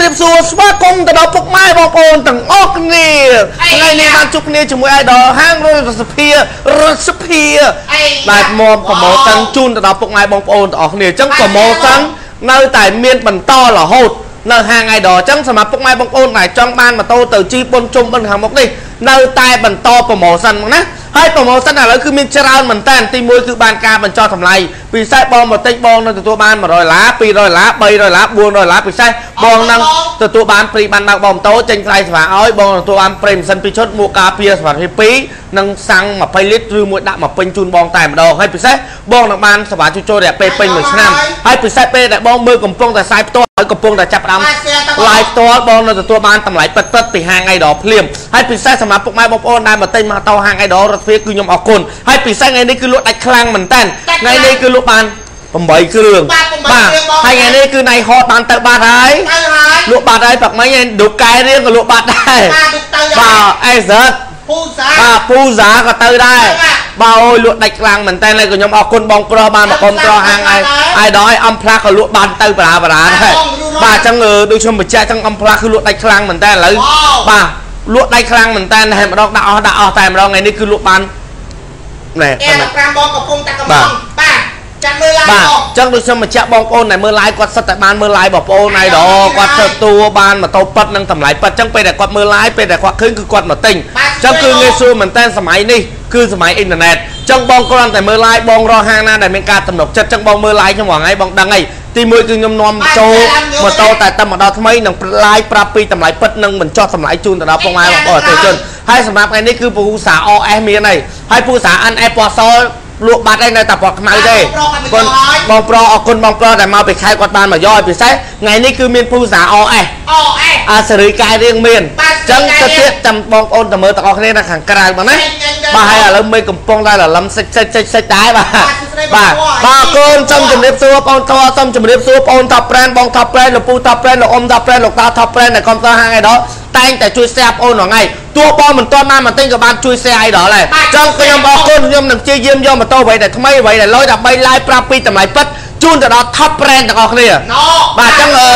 ម្រាបសួរស្វាគមន៍ទៅដល់ពុកម៉ែបងប្អូនទាំងអស់គ្នាថ្ងៃនេះបានជួបគ្នាជាមួយ idol ហាងរដ្ឋសភារដ្ឋសភាដែលមកប្រម៉ូសិនជូនទៅដល់ពុកម៉ែបងប្អូនទាំងអស់គ្នាអញ្ចឹងប្រម៉ូសិននៅតែមានបន្តរហូតនៅហាង idol អញ្ចឹងសម្រាប់ពុកម៉ែបងប្អូនដែលចង់បានម៉ូតូទៅជីបុនជុំបិណ្ឌខាងមុខនេះនៅតែបន្តប្រម៉ូសិនមកណា ហើយប្រម៉ូសិនឥឡូវគឺមានច្រើនមែនតើទី1គឺបានការបញ្ចុះតម្លៃពិសេសបងមកទិញបងនឹងទទួលបាន100ដុល្លារ200ដុល្លារ300ដុល្លារ400ដុល្លារពិសេសបងនឹងទទួលបានព្រីបានបើកបងម៉ូតូចេញថ្លៃសេវាឲ្យបងទទួលបានប្រេម៉ាស៊ីន2ឈុតមួកការពារសុវត្ថិភាព2និងសាំង20លីត្រឬមួយដាក់មកពេញជូនបងតែម្ដងហើយពិសេសបងនឹងបានសេវាជួសជុលរយៈពេលពេញ1ឆ្នាំហើយពិសេសពេលដែលបងមើលកំពុងតែខ្សែផ្ទាល់ ហើយកំពុងតែចាប់ផ្ដើម live ផ្ទាល់បងនឹងទទួលបានតម្លៃពិតពិតពីហាងអីដរភ្លាមហើយពិសេសសម្រាប់ពុកម៉ែបងប្អូនដែលមកទិញម៉ូតូហាងអីដររថទ្វារគឺខ្ញុំអរគុណហើយពិសេសថ្ងៃនេះគឺលក់ដាច់ខ្លាំងមែនតើថ្ងៃនេះគឺលក់បាន8គ្រឿងបាទហើយថ្ងៃនេះគឺណៃហតបានទៅបាត់ហើយលក់បាត់ហើយបាក់មិញឯងឌុបកែរៀងក៏លក់បាត់ដែរបាទអេសឺត ពូសាបាទពូសាក៏ទៅដែរបាទអូយលក់ដាច់ខ្លាំងមែនតើហើយក៏ខ្ញុំអរគុណបងប្រុសបានមកគ្រប់ត្រហាងហើយហើយដល់ឲ្យអំផ្លាស់ក៏លក់បានទៅបារាបារាដែរបាទអញ្ចឹងអឺដូចខ្ញុំបញ្ជាក់អញ្ចឹងអំផ្លាស់គឺលក់ដាច់ខ្លាំងមែនតើឥឡូវបាទលក់ដាច់ខ្លាំងមែនតើតែម្ដងដាក់អស់ដាក់អស់តែម្ដងថ្ងៃនេះគឺលក់បានណែអែប៉ុណ្ណឹង5បងកំពុងតែកំងបាទ ចាំមើលឡាយបាទបងអញ្ចឹងដូចខ្ញុំបញ្ជាក់បងប្អូនដែលមើល live គាត់សិតតែបានមើល live បងប្អូនហើយដល់គាត់ទទួលបានម៉ូតូប៉ិតនិងតម្លៃប៉ិតអញ្ចឹងពេលដែលគាត់មើល live ពេលដែលគាត់ឃើញគឺគាត់មកទិញអញ្ចឹងគឺងាយស្រួលមែនតើសម័យនេះគឺសម័យអ៊ីនធឺណិតអញ្ចឹងបងគ្រាន់តែមើល live បងរកហាងណាដែលមានការទំនុកចិត្តអញ្ចឹងបងមើល live ខ្ញុំហងៃបងដឹងហើយទីមួយគឺខ្ញុំនាំចូលម៉ូតូតែតែម្ដងថ្មីនិង live ប្រាប់ពីតម្លៃប៉ិតនិងបញ្ចុះតម្លៃជូនទៅដល់បងប្អូនបងប្អូនអតិថិជនហើយសម្រាប់ថ្ងៃនេះគឺពូសា OS មានហើយហើយពូសា NF ពណ៌ស លក់បាត់ហើយនៅតែពណ៌ខ្មៅទេបងបងប្រុសអរគុណបងប្រុសដែលមកពីខេត្តគាត់បានមកយកឲ្យពិសេសថ្ងៃនេះគឺមានពូសា OS អូអេអាសេរីកែរៀងមានបាទអញ្ចឹងទៅទៀតចាំបងប្អូនទៅមើលទាំងអស់គ្នានៅខាងក្រៅបងណាញ៉ាំញ៉ាំញ៉ាំបាទហើយឥឡូវមេកំពុងតែរលឹមសិចសិចសិចសិចដែរបាទបាទសួស្ដីបងបាទប្អូនបាទកូនសូមជម្រាបសួរបងតសូមជម្រាបសួរបងថាប់ប្រេនបងថាប់ប្រេនលោកពូថាប់ប្រេនលោកអ៊ំថាប់ប្រេនលោកតាថាប់ប្រេនដែលកំតហាងឯដល់ តែងតែជួយ share បងអូនថ្ងៃទោះបងមិនទាន់បានមកទិញក៏បានជួយ share ឯដល់ដែរបាទអញ្ចឹងខ្ញុំអរគុណខ្ញុំនឹងព្យាយាមយកម៉ូតូអ្វីដែលថ្មីអ្វីដែលលុយដើម្បី live ប្រាប់ពីតម្លៃពិតជូនទៅដល់ top brand ទាំងអស់គ្នាណូបាទអញ្ចឹងអឺ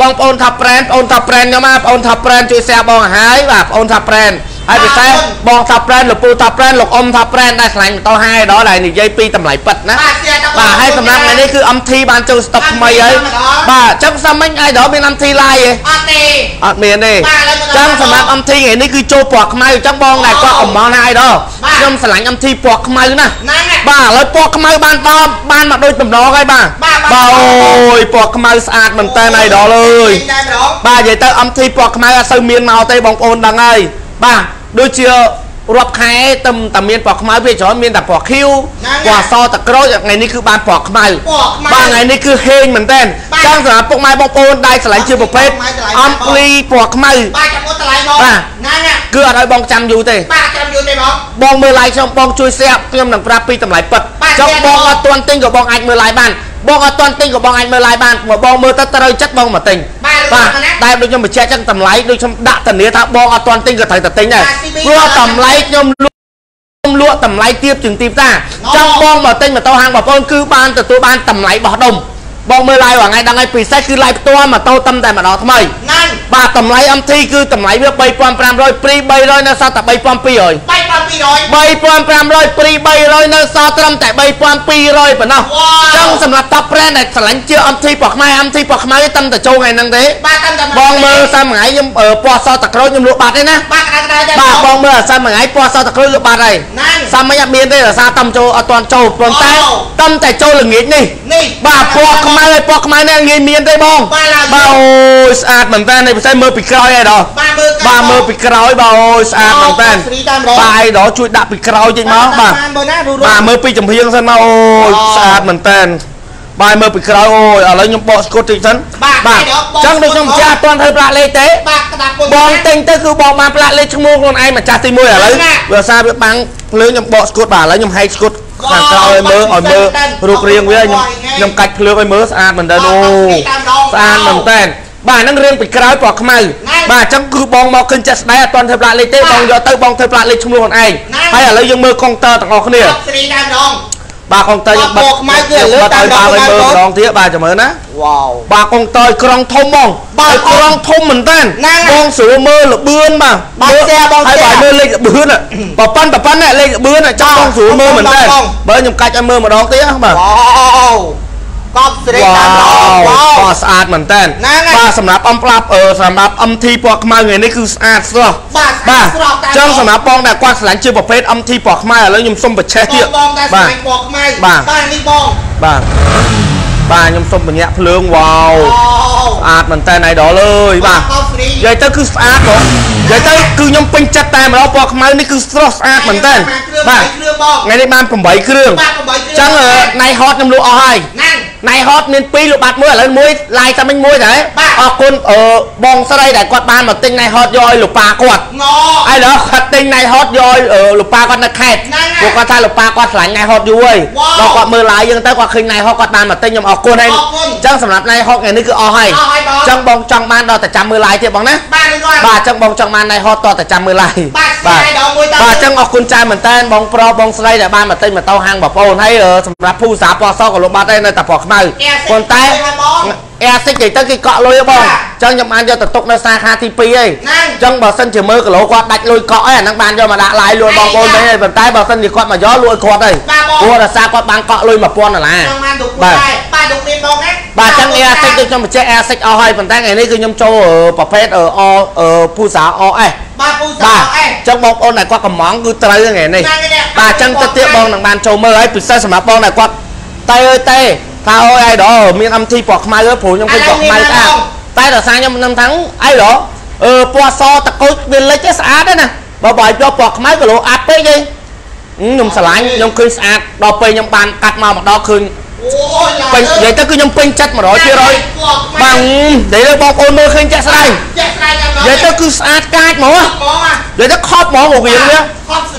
បងប្អូនថា brand បងប្អូនថា brand ខ្ញុំណាបងប្អូនថា brand ជួយ share បងឲ្យហើយបាទបងប្អូនថា brand ហើយពិសេសបងថា brand លោកពូថា brand លោកអ៊ំថា brand ដែលឆ្លាញ់ម៉ូតូហើយដល់ដែលនិយាយពីតម្លៃពិតណាបាទស្ទះតបាទហើយសម្រាប់ថ្ងៃនេះគឺ MT បានចូល stock ថ្មីហើយបាទអញ្ចឹងសាមិញអាយដល់មាន MT live ទេអត់ទេអត់មានទេបាទឥឡូវអញ្ចឹងសម្រាប់ MT ថ្ងៃនេះគឺចូលពណ៌ខ្មៅអញ្ចឹងបងដែលគាត់កំងណាអាយដល់បាទខ្ញុំឆ្លាញ់ MT ពណ៌ខ្មៅណាហ្នឹងហើយបាទឥឡូវពណ៌ខ្មៅបានដល់បានមកដូចតំណងហើយបាទបាទបាទបាទអូយពណ៌ខ្មៅស្អាតមែនតើអាយដល់អើយតែម្ដងបាទនិយាយទៅ MT ពណ៌ខ្មៅអត់សូវមានមកទេបងប្អូនដឹងហើយបាទ ដូចជារាប់ខែតែតែមានពណ៌ខ្មៅវាច្រើនមានតែពណ៌ខៀវហ្នឹងពហើយណ៌សតក្រូចថ្ងៃនេះគឺបានពណ៌ខ្មៅពណ៌ខ្មៅបាទថ្ងៃនេះគឺហេងមែនតើបាទចឹងសម្រាប់ពុកម៉ែបងប្អូនដែលឆ្លាញ់ជាប្រភេទខ្មៅឆ្លាញ់អំភ្លីពណ៌ខ្មៅបាទចាំមុតតម្លៃបងបាទហ្នឹងហើយគឺអត់ឲ្យបងចាំយូរទេបាទចាំយូរទេបងបងមើល live ខ្ញុំបងជួយ share ខ្ញុំនឹងប្រាប់ពីតម្លៃពិតបាទចុះ share បងអបងត់ទាន់ទិញក៏បងអាចមើល live បានបងអត់ទាន់ទិញក៏បងអាចមើល live បានបើបងមើលទៅត្រូវចិត្តបងមកទិញ បាទបាទលោកណាតែដូចខ្ញុំបញ្ជាក់ចឹងតម្លៃដូចខ្ញុំដាក់ធានាថាបងអត់ទាន់ទិញក៏ត្រូវតែទិញដែរបាទ CB ព្រោះតម្លៃខ្ញុំលក់ខ្ញុំលក់តម្លៃទាបជាងទីផ្សារណូចឹងបងមកទិញម៉ូតូហាងបងប្អូនគឺបានទទួលបានតម្លៃបោះដុំ បងមើល live ថ្ងៃដឹងហើយពិសេសគឺ live ផ្ទាល់ម៉ូតូតំតែម្ដងថ្មីហ្នឹងបាទតម្លៃ MT គឺតម្លៃវា3500ព្រី300នៅសល់តែ3200 3200 3500ព្រី300នៅសល់ត្រឹមតែ3200ប៉ុណ្ណោះវ៉ាវចឹងសម្រាប់ top brand ដែលឆ្លាញ់ជា MT ពណ៌ខ្មែរ MT ពណ៌ខ្មៅទេតែតែចូលថ្ងៃហ្នឹងទេបាទតាមតែបងមើលសាមថ្ងៃខ្ញុំអឺពណ៌សតក្រូចខ្ញុំលក់បាត់ទេណាបាទក្តៅក្តៅតែបាទបងមើលសាមថ្ងៃពណ៌សតក្រូចលក់បាត់ហើយហ្នឹងសាមថ្ងៃអត់មានទេដោយសារតំចូលអត់ទាន់ចូលប៉ុន្តែអូតំតែចូលល្ងាចនេះនេះបាទពណ៌ខ្មៅហើយពណ៌ខ្មៅនេះងាយមានទេបងបាទឡើយបាទអូយស្អាតមែនតើនេះពិសេសមើលពីក្រោយឯដល់បាទមើលបាទមើលពីក្រោយបាទអូយស្អាតមែនតើស្រីតាមរបាទឯដល់ជួយដាក់ពីក្រោយចេញមកបាទមើលណារូរបាទមើលពីចំហៀងសិនមកអូយអូស្អាតមែនតើ បាទមើលពីក្រោយអូយឥឡូវខ្ញុំបកស្គត់តិចសិនបាទបាទឯដល់បកចឹងដូចខ្ញុំស្គត់ចាស់អត់ទាន់ធ្វើប្រាក់លេខទេបាទក្តាប់ពុនបងទិញទៅគឺបងបានប្រាក់លេខឈ្មោះខ្លួនឯងម្ចាស់ទី1ឥឡូវណាវាសារវាបាំងភ្លើងខ្ញុំបកស្គត់បាទឥឡូវខ្ញុំហែកស្គត់ខាងក្រោយឲ្យមើលឲ្យមើលរូបរាងវាខ្ញុំខ្ញុំកាច់ភ្លើងឲ្យមើលស្អាតមែនតើអូស្អាតមែនតើបាទហ្នឹងរៀងពីក្រោយពណ៌ខ្មៅបាទអញ្ចឹងគឺបងមកឃើញចិត្តស្ដែងអត់ទាន់ធ្វើប្រាក់លេខទេបងយកទៅបងធ្វើប្រាក់លេខឈ្មោះខ្លួនឯងហើយឥឡូវយើងមើលកុងទ័រទាំងអស់គ្នាស្រីតាមរង បាទកងតើយើងបិទខ្មៅគឺលើតាមរងតាមម្ដងទៀតបាទចាំមើលណាវ៉ាវបាទកងតើក្រុងធំហ្មងបាទក្រុងធំមែនតើបងស្រួលមើលលបឿនបាទបាទផ្ទះបងផ្ទះហើយមើលលេខលបឿនប៉ប៉ាន់ប៉ប៉ាន់លេខលបឿនចាំបងស្រួលមើលមែនតើបើខ្ញុំកាច់ឲ្យមើលម្ដងទៀតបាទវ៉ាវ កប់ស្រីវ៉ាតាមដងវវ៉ាវបាទស្អាតមែនតើហ្នឹងហើយបាទសម្រាប់អំផ្លាប់អឺសម្រាប់ MT ពណ៌ខ្មៅថ្ងៃនេះគឺស្អាតស្រស់បាទស្អាបាទតស្រស់តាមចឹងដងសម្រាប់បងដែលគាត់ឆ្លាញ់ជាប្រភេទ MT ពណ៌ខ្មៅឥឡូវខ្ញុំសុំបច្ឆេះបទៀតងបងតែស្បាទវែងពណ៌ខ្មៅបាទបាទនេះបងបាទបាទខ្ញុំសុំបញ្ញាក់ភ្លើងវ៉ាវវ៉ាវស្អាតមែនតើណៃដល់អើយបាទកប់ស្រីនិយាយទៅគឺស្អាតបងនិយាយទៅគឺខ្ញុំពេញចិត្តតែម្ដងពណ៌ខ្មៅនេះគឺស្រស់ស្អាតមែនតើគ្រឿងបាទគ្រឿងបងថ្ងៃនេះបាន8គ្រឿងបាទ8គ្រឿងចឹងអឺណៃហតខ្ញុំលក់អស់ហើយហ្នឹង ណៃហតមាន2លក់បាត់មួយឥឡូវមួយឡាយតែមិញមួយដែរបាទអរគុណអឺបងស្រីដែលគាត់បានមកទិញណៃហតយកឲ្យលោកប៉ាគាត់ងហើយដល់គាត់ទិញណៃហតយកឲ្យអឺលោកប៉ាគាត់នៅខេត្តហ្នឹងហើយពួកគាត់ថាលោកប៉ាគាត់ឆ្លាញ់ណៃហតយូរហើយវ៉ាវដល់គាត់មើលឡាយយើងទៅគាត់ឃើញណៃហតគាត់បានមកទិញខ្ញុំអរគុណហើយអរគុណចឹងសម្រាប់ណៃហតថ្ងៃនេះគឺអស់ហើយអស់ហើយបងចឹងបងចង់បានដល់តែចាំមើលឡាយទៀតបងណាបាទនឹងគាត់បាទចឹងបងចង់បានណៃហតតតែចាំមើលឡាយបាទ ស្អាតដល់មួយតើបាទចឹងអរគុណច្រើនមែនតើបងប្រុសបងស្រីដែលបានមកទិញម៉ូតូហាងបងប្អូនហើយអឺសម្រាប់ភូសាពណ៌សក៏លោកបាត់ដែរនៅតែពណ៌ខ្មៅ Air ប៉ុន្តែ Six ហើយបង អែសិចនិយាយទៅគេកក់លុយហ៎បងបាទចឹងខ្ញុំបានយកទៅទុកនៅសាខាទី2ហើយហ្នឹងចឹងបើសិនជាមើលគីឡូគាត់ដាច់លុយកក់ហើយអាហ្នឹងបានយកមកដាក់ឡាយលួយបងប្អូនវិញហើយប៉ុន្តែបើសិនជាគាត់មកយកលួយគាត់ហើយបាទបងព្រោះរសារគាត់បានកក់លុយ1000ដុល្លារចង់បានទុកបាទដែរបាទទុកនេះបងណាបាទចឹងអែសិចគឺខ្ញុំបញ្ជាក់អែសិចអស់ហើយប៉ុន្តែថ្ងៃនេះគឺខ្ញុំចូលអឺប្រភេទអឺអអឺភូសាអអេសបាទពូសាបាទអេចឹងបងប្អូនដែលគាត់កំងគឺត្រូវថ្ងៃនេះហ្នឹងហើយបាទចឹងទៅទៀតបងនឹងបានចូលមើលហើយពិសេសសម្រាប់បងដែលគាត់តែអើយតែ ថាអូយអីដល់មាន MT ពណ៌ខ្មៅហើយព្រោះខ្ញុំឃើញពណ៌ខ្មៅស្អាតតែដល់សារខ្ញុំនឹងថាំងអីដល់អឺពណ៌សតកូចវាលិចទេស្អាតទេណាបើបើឲ្យយកពណ៌ខ្មៅគីឡូអាប់ពេកទេហឹមខ្ញុំស្រឡាញ់ខ្ញុំឃើញស្អាតដល់ពេលខ្ញុំបានកាត់មកម្ដងឃើញអូយ ពេញនិយាយទៅគឺខ្ញុំពេញចិត្ត100%បាទហឹមនិយាយទៅបងប្អូនមើលឃើញចាក់ស្ដែងចាក់ស្ដាយចាំនិយាយទៅគឺស្អាតកាចហ្មងហ្មងអានិយាយទៅខប់ហ្មងរូបរាងវា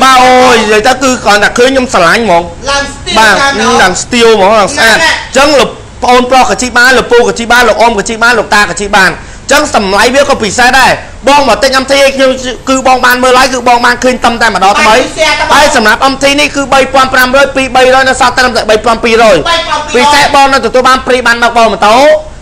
បាទអូយនិយាយទៅគឺគ្រាន់តែឃើញខ្ញុំស្រឡាញ់ហ្មងឡើងស្ទីលបាទតាមដងឡើងស្ទៀវហ្មងឡើងស្អាតហ្នឹងហើយអញ្ចឹងលោកប្អូនប្រុសក៏ជីបានលោកពូក៏ជីបានលោកអ៊ំក៏ជីបានលោកតាក៏ជីបានអញ្ចឹងតម្លៃវាក៏ពិសេសដែរ បងមកទិញ MT ឲ្យខ្ញុំគឺបងបានមើលហើយគឺបងបានឃើញតំតែម្ដងថ្មីហើយសម្រាប់ MT នេះគឺ3500ពី300នៅសល់ត្រឹមតែ3200ពិសេសបងនៅទទួលបានព្រីបានមកបងម៉ូតូ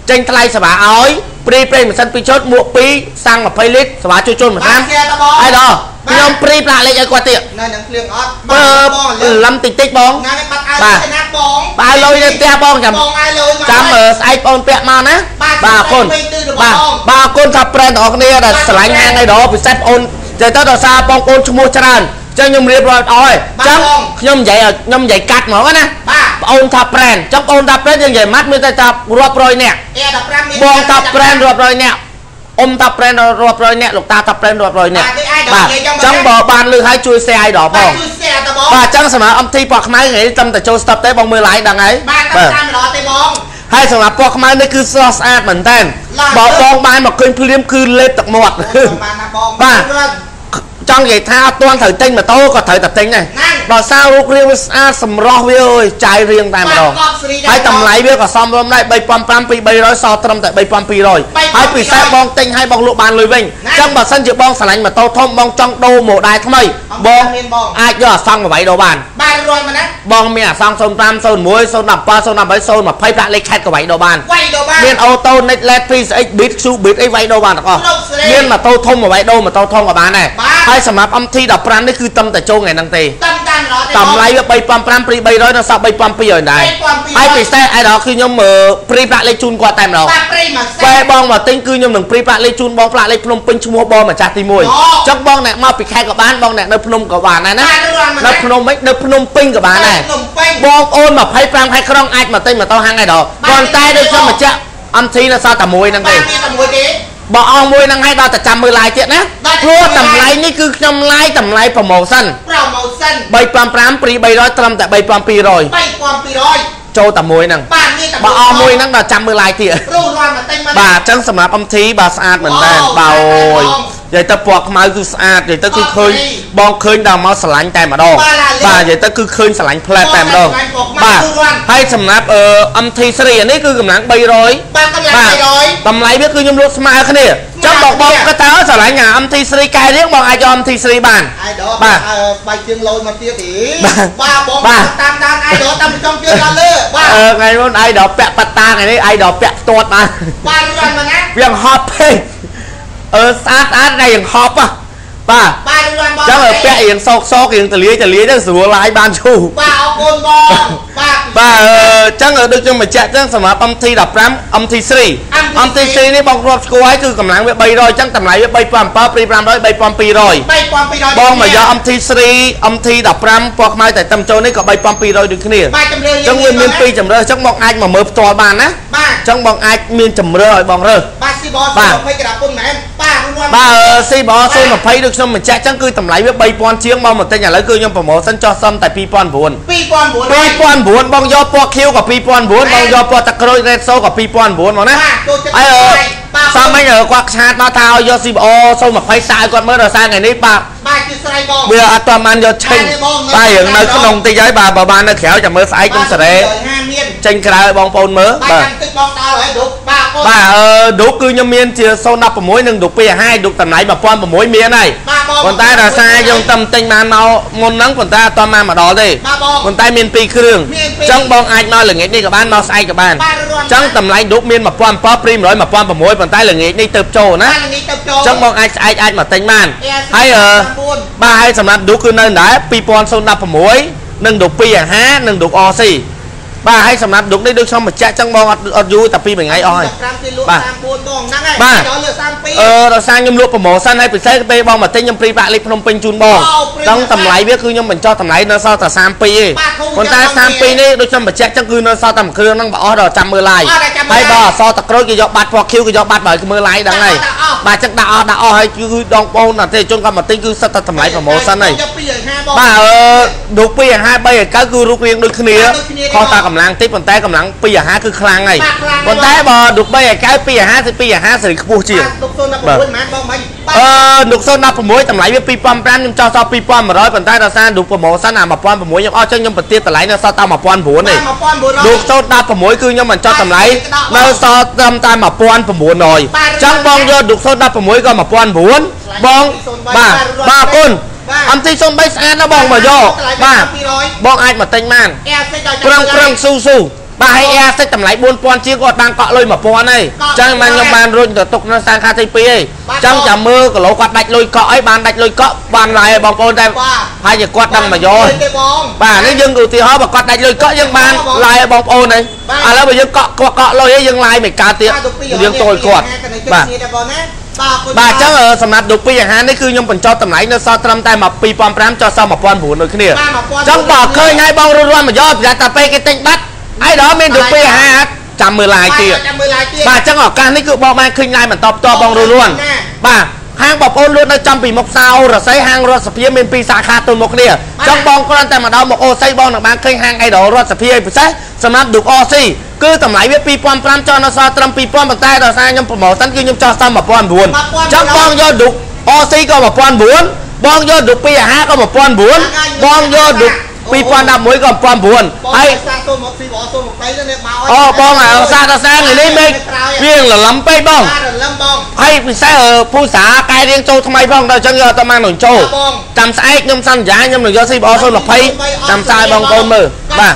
ចេញថ្លៃសេវាឲ្យព្រីប្រេងម៉ាស៊ីន2ជុតមួក2សាំង20លីត្រសេវាជួសជុលមួយបាឆ្នាំទជាតបងហើយដល់ ខ្ញុំព្រីប្រាក់លេខឲ្យគាត់ទៀតនៅនឹងភ្លៀងអត់បើបងលើលំតិចតិចបងណានេះបាត់អាយបាទទៅណាបងបើឲ្យលុយនៅផ្ទះបងចាំបងអាយលុយមកចាំអឺស្អែកបងពាក់មកណាបាទបាទអរគុណស្អែកវិញទៅរបស់បាទបងបាទអរគុណថាប្រែនបងប្អូនគ្នាដែលបាទស្រឡាញ់ប្រែហាងឯដល់ពិសេសបងអូនចេះទៅដល់សារបងប្អូនឈ្មោះច្រើនចឹងខ្ញុំរៀបរាប់អស់ហើយបាទចឹងបងខ្ញុំនិយាយឲ្យខ្ញុំនិយាយកាត់ហ្មងណាបាទបងអូនថាប្រែនចឹងបងអូនថាប្រែនយើងនិយាយម៉ាត់មានតែថារាប់រយនាក់អែ15មានបងថាប្រែនរាប់រយនាក់អ៊ំថាប្រែនរាប់រយនាក់លោកតាថាប្រែនរាប់រយនាក់ បាទនេះ idol បាទនិយាយចឹងមកចឹងបើបានលឺឲ្យជួយ share ឲ្យដល់បាបងទជួយ share តបងបាទចឹងសម្រាប់ MT ពណ៌ខ្មៅថ្ងៃនេះត្រឹមតែចូល stop ទេបងមើល live ដឹងហើយបាទតាមតាមម្ដងទេបងហើយសម្រាប់ពណ៌ខ្មៅនេះគឺស្រស់ស្អាតមែនតើឡើងបើទៅបងបានមកឃើញភ្លាមគឺលេបទឹកមាត់បងបានណាបងបាទរត់ ចង់និយាយថាអត់ទាន់ត្រូវទិញម៉ូតូក៏ត្រូវតែទិញដែរហ្នឹងបើសាររូបរាងវាស្អាតសម្រស់វាអើយចាយរៀងតែម្ដងបាទកប់ស្រីដែរហើយតម្លៃវាក៏សមរម្យដែរ3500ពី300សល់ត្រឹមតែ3200ហើយពិសេសបងទិញឲ្យបងលក់បានលុយវិញអញ្ចឹងបើសិនជាបងឆ្លាញ់ម៉ូតូធំបងចង់ដូរម៉ូដែលថ្មីបងមានបងអាចយកអាសង្ខ8ដូរបានបាទរត់មកណាបងមានអាសង្ខ05 01 017 018 020ប្រាក់លេខខេត្តក៏វាយដូរបានវាយទៅបានមានអូតូ Net LED PSX Beat Q Beat អីវាយដូរបានទាំងអស់គ្រប់សេរីមានម៉ូតូធំមកវាយដូរម៉ូតូធំក៏បានដែរបាទហើយសម្រាប់ MT 15នេះគឺតឹមតែចូលថ្ងៃហ្នឹងទេតាមតាមម្ដងទេតម្លៃវា3500ព្រី300នៅសល់3200ដែរ3200ហើយពិសេសឯដល់គឺខ្ញុំមើលព្រីប្រាក់លេខជូនគាត់តែម្ដងបាទព្រីមកសេពេលបងមកទិញគឺខ្ញុំនឹងព្រីប្រាក់លេខជូនបងប្រាក់លេខភ្នំពេញឈ្មោះបងម្ចាស់ទី1អញ្ចឹងបងអ្នកមកពីខេត្តក៏បានបងអ្នកនៅភ្នំក៏បានដែរណាបាទរត់មកនៅភ្នំមិននៅភ្នំពេញក៏បានដែរភ្នំពេញបងប្អូន25ខែក្រុងអាចមកទិញម៉ូតូហាងឯដល់បាទប៉ុន្តែដូចខ្ញុំបញ្ជាក់ MT នៅសល់តែមួយហ្នឹងបាទេទមានតែមួយទេ បើអស់មួយហ្នឹងឲ្យដល់តែចាំមើល live ទៀតណាបាទព្រោះតម្លៃនេះគឺខ្ញុំ live តម្លៃ promotion promotion 355ព្រី300ត្រឹមតែ3200 3200ចូលតែមួយហ្នឹងបាទមានតែបើអស់មួយហ្នឹងដល់ចាំមើល live ទៀតព្រោះរត់មកទិញមកបាទអញ្ចឹងសម្រាប់ MT បាទស្អាតមែនតើបាទអូយ និយាយទៅពណ៌ខ្មៅគឺស្អាតនិយាយទៅគឺឃើញអត់ទេបងឃើញដល់មកស្រឡាញ់តែម្ដងបាទឡាលីបាទនិយាយទៅគឺឃើញស្រឡាញ់ផ្លែតែម្ដងបងស្រឡាញ់ពណ៌ខ្មៅបាទគឺរាន់ហើយសម្រាប់អឺ MT3 អានេះគឺកម្លាំង300បាទកម្លាំង300តម្លៃវាគឺខ្ញុំលក់ស្មើគ្នាចឹងបងបងគាត់តើស្រឡាញ់អា MT3 កែរៀងបងអាចយក MT3 បានអាយដបាទអឺស្បែកជើងលយមកទៀតទេបាទបាទបងបាទតាមដានអាយដតាមចំជើងដល់លើបាទអឺថ្ងៃមុនអាយដល់ពាក់ប៉ាតាថ្ងៃនេះអាយដល់ពាក់ផ្ទាត់បានបាទរាន់មកណាវាហប់ពេក អឺស្អាតស្អាតតែយ៉ាងហប់ហ៎បាទបាទរាន់បងចឹងឲ្យពាក់រៀងសោកសោករៀងតលាយតលាយទៅស្រួលឡាយបានឈូបាទអរគុណបងបាទបាទអឺចឹងដូចខ្ញុំបញ្ជាក់ចឹងសម្រាប់ MT15 MT3 MT3 នេះបងគ្រាប់ស្គាល់ហើយគឺកម្លាំងវា300ចឹងតម្លៃវា3700 2500 3200 3200បងមកយក MT3 MT15 ពណ៌ខ្មៅតែតំចូលនេះក៏3200ដូចគ្នាបាទជំរឿចឹងវាមានពីរជម្រើសចឹងបងអាចមកមើលផ្ទាល់បានណាបាទចឹងបងអាចមានជម្រើសឲ្យបងរើសបាទស៊ីបបាទ20ក្រាពុនមែនបាទរាន់បាទស៊ីប020ដូចខ្ញុំបញ្ជាក់ចឹងគឺតម្លៃវា3000ជាងបងមកទិញឥឡូវគឺខ្ញុំប្រម៉ូសិនចោះសុំតែ2900 2900 2009បងយកពណ៌ខៀវក៏2009បងយកពណ៌ទឹកក្រូច red so ក៏2009មកណាបាទចូលចិត្តហើយអឺបាទសំមិញអឺគាត់ឆាតមកថាឲ្យយក CBO 020សាយគាត់មើលដល់សារថ្ងៃនេះបាទ បាទជាស្រ័យបងវាអត់ទាន់បានយកឆេញបាទនេះបងនៅបាទយើងនៅក្នុងក្នុងតិចហើយបាទបើបាននៅក្រៅចាំមើលស្អែកខ្ញុំសេរី5មានចេញក្រៅឲ្យបងប្អូនមើលបាទបាទកាន់តិចបងដល់ហើយឌុកបាទអូនបាទអឺឌុកគឺខ្ញុំមានជា016និងឌុក250ឌុកតម្លៃ1600មានហើយបាទបងប៉ុន្តែដោយសារយើងតែទិញបានមកមុនហ្នឹងប៉ុន្តែអត់ទាន់បានមកដល់ទេបាទបងប៉ុន្តែមានពីរគ្រឿងមានពីរអញ្ចឹងបងអាចមកល្ងាចនេះក៏បានមកស្អែកក៏បានបាទរាន់អញ្ចឹងតម្លៃឌុកមាន1700 200 1600ប៉ុន្តែល្ងាចនេះទៅចូលណាបាទនេះទៅចូលអញ្ចឹងបងអាចស្អែកអាចមកទិញបាន Air ហើយអឺ9បាទហើយសម្រាប់ឌុកគឺនៅដែរ2016និងឌុក250និងឌុក RC បាទហើយសម្រាប់ឌុកនេះដូចខ្ញុំបញ្ជាក់អញ្ចឹងបងអត់អត់យូរតែ2ថ្ងៃអស់ហើយ5គេលក់បាទ34បងហ្នឹងហើយបាទដល់លើ32អឺដោយសារខ្ញុំលក់ប្រម៉ូសិនហើយពិសេសពេលបងមកទិញខ្ញុំព្រីបាក់លេខភ្នំពេញជូនបងអូព្រីដល់តម្លៃវាគឺខ្ញុំបញ្ចុះតម្លៃនៅសល់តែ32ទេបាទធូរប៉ុន្តែចាំបង32នេះដូចខ្ញុំបញ្ជាក់ចឹងគឺនៅសល់តែមួយគ្រឿងហ្នឹងបើអស់ដល់ចាំមើលឡាយអត់តែចាំមើលហើយ live បើអសតក្រូចគេយកបាត់ពណ៌ខៀវគេយកបាត់បើឲ្យមើលឡាយដឹងហើយដាក់អស់បាទចឹងដាក់អស់ដាក់អស់ហើយគឺដងបងអតិថិជនគាត់មកទិញគឺសិតតែតម្លៃប្រម៉ូសិនហើយយក250បងបាទអឺឌុក250 3កៅគឺរូបរាងដូចគ្នាដូចគ្នាទេខុសតែបងកម្លាំងតិចប៉ុន្តែកម្លាំង250គឺខ្លាំងហើយបាទខ្លាំងប៉ុន្តែបើឌុក3កៅ250គឺ250សេរីខ្ពស់ជាងបាទទុកសូន16បាទមិនមែនបងមិញអឺនុកសូន16តម្លៃវា2500ខ្ញុំចោះសល់2100ប៉ុន្តែដោយសារនុកប្រម៉ូសិនអា1600ខ្ញុំអស់ចឹងខ្ញុំបន្ទាបតម្លៃនៅសល់តែ1900ទេបាទ1900នុកសូន16គឺខ្ញុំមិនចោះតម្លៃនៅសល់ត្រឹមតែ1900ចឹងបងយកនុកសូន16ក៏1900បងបាទបាទអរគុណ អមទី03ស្អាតណាស់បងមកយកបាទបងអាចមកទិញបានអែសិចដល់ប្រឹងប្រឹងស៊ូស៊ូបាទហើយ Air សិចតម្លៃ4000ជាងគាត់បានកក់លុយ1000ហើយកក់ចឹងបានខ្ញុំបានរុញទៅទុកនៅសាខាទី2ឯងបាទចឹងបងចាំមើលគីឡូគាត់ដាច់លុយកក់អីបានដាច់លុយកក់បានឡាយឲ្យបងប្អូនតែបាទហើយជាគាត់ដឹងមកយកទេបងបាទនេះយើងឧទាហរណ៍បើគាត់ដាច់លុយកក់យើងបានបងឡាយឲ្យបងប្អូនឯងបាទឥឡូវបើយើងកក់កក់កក់លុយឯងយើងឡាយមិនកើតទៀតយើងតូចគាត់បាទ បាទបាទអញ្ចឹងអឺសម្រាប់ឌុកពីអាហារនេះគឺខ្ញុំបញ្ចុះតម្លៃនៅសល់ត្រឹមតែមក2500ចុះសល់1900ដូចគ្នាបាទ1000អញ្ចឹងបើឃើញហើយបងរត់រាន់មកយកប្រយ័ត្នតែពេលគេទិញបាត់ហើយដល់មានឌុកពីអាហារចាំមើលឡាយទៀតចាំមើលឡាយទៀតបាទអញ្ចឹងឱកាសនេះគឺបងបានឃើញឡាយបន្តផ្ទាល់បងរស់រាន់ណាបាទហាងបងប្អូនលក់នៅចំពីមុខសៅរស័យហាងរថសភាមានពីរសាខាទល់មុខគ្នាអញ្ចឹងបងគ្រាន់តែមកដល់មកអូស័យបងនឹងបានឃើញហាងអីដលរថសភាឲ្យពិសេសសម្រាប់ឌុកអស៊ី គឺតម្លៃវា2500ចុះនៅសល់ត្រឹម2000ប៉ុន្តែដោយសារខ្ញុំប្រម៉ូសិនគឺខ្ញុំចោះតាម1900អញ្ចឹងបងយកឌុកអស៊ីក៏1900បងយកឌុក250ក៏1900បងយកឌុក2011ក៏1900បងហើយសាសូមកស៊ីបងសូមកទៅនេះមកអូបងអាសាតាសាថ្ងៃនេះមេឃវាងលលំពេកបងបាទរលឹមបងហើយពិសេសអឺភូសាកែរៀងចូលថ្មីផងដល់អញ្ចឹងយកទៅមកនឹងចូលបងចាំស្អែកខ្ញុំសន្យាខ្ញុំនឹងយក CBO 020ចាំសាយបងប្អូនមើលបាទ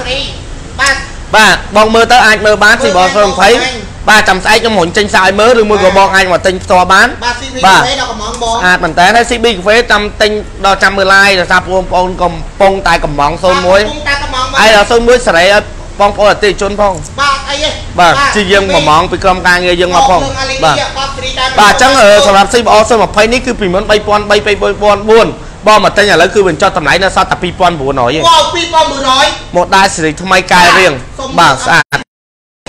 បាទ បាទបងមើលទៅអាចមើលបាន CBO 020បាទចាំស្អែកខ្ញុំរុញចេញសាយមើលឬមួយក៏បងអាចមកទិញផ្ទាល់បានបាទ CV បាទដល់កំងបងស្អាតមែនតើហើយ CB Cafe ចាំទិញដល់ចាំមើល live ដោយសារបងប្អូនកំពុងតែកំង01តាកំងហើយដល់01សេរីឲ្យបងប្អូនអតិថិជនផងបាទអីហ៎បាទជាយើងកំងពីក្រុមការងារយើងមកផងបាទបាទអញ្ចឹងអឺសម្រាប់ CBO 020នេះគឺពីមុន3000 3000 បងមកទិញឥឡូវគឺបញ្ចុះតម្លៃនៅសល់តែ2900ឯងវ៉ា2100ម៉ូដែលសេរីថ្មីកែរៀងសូមបាទស្អាត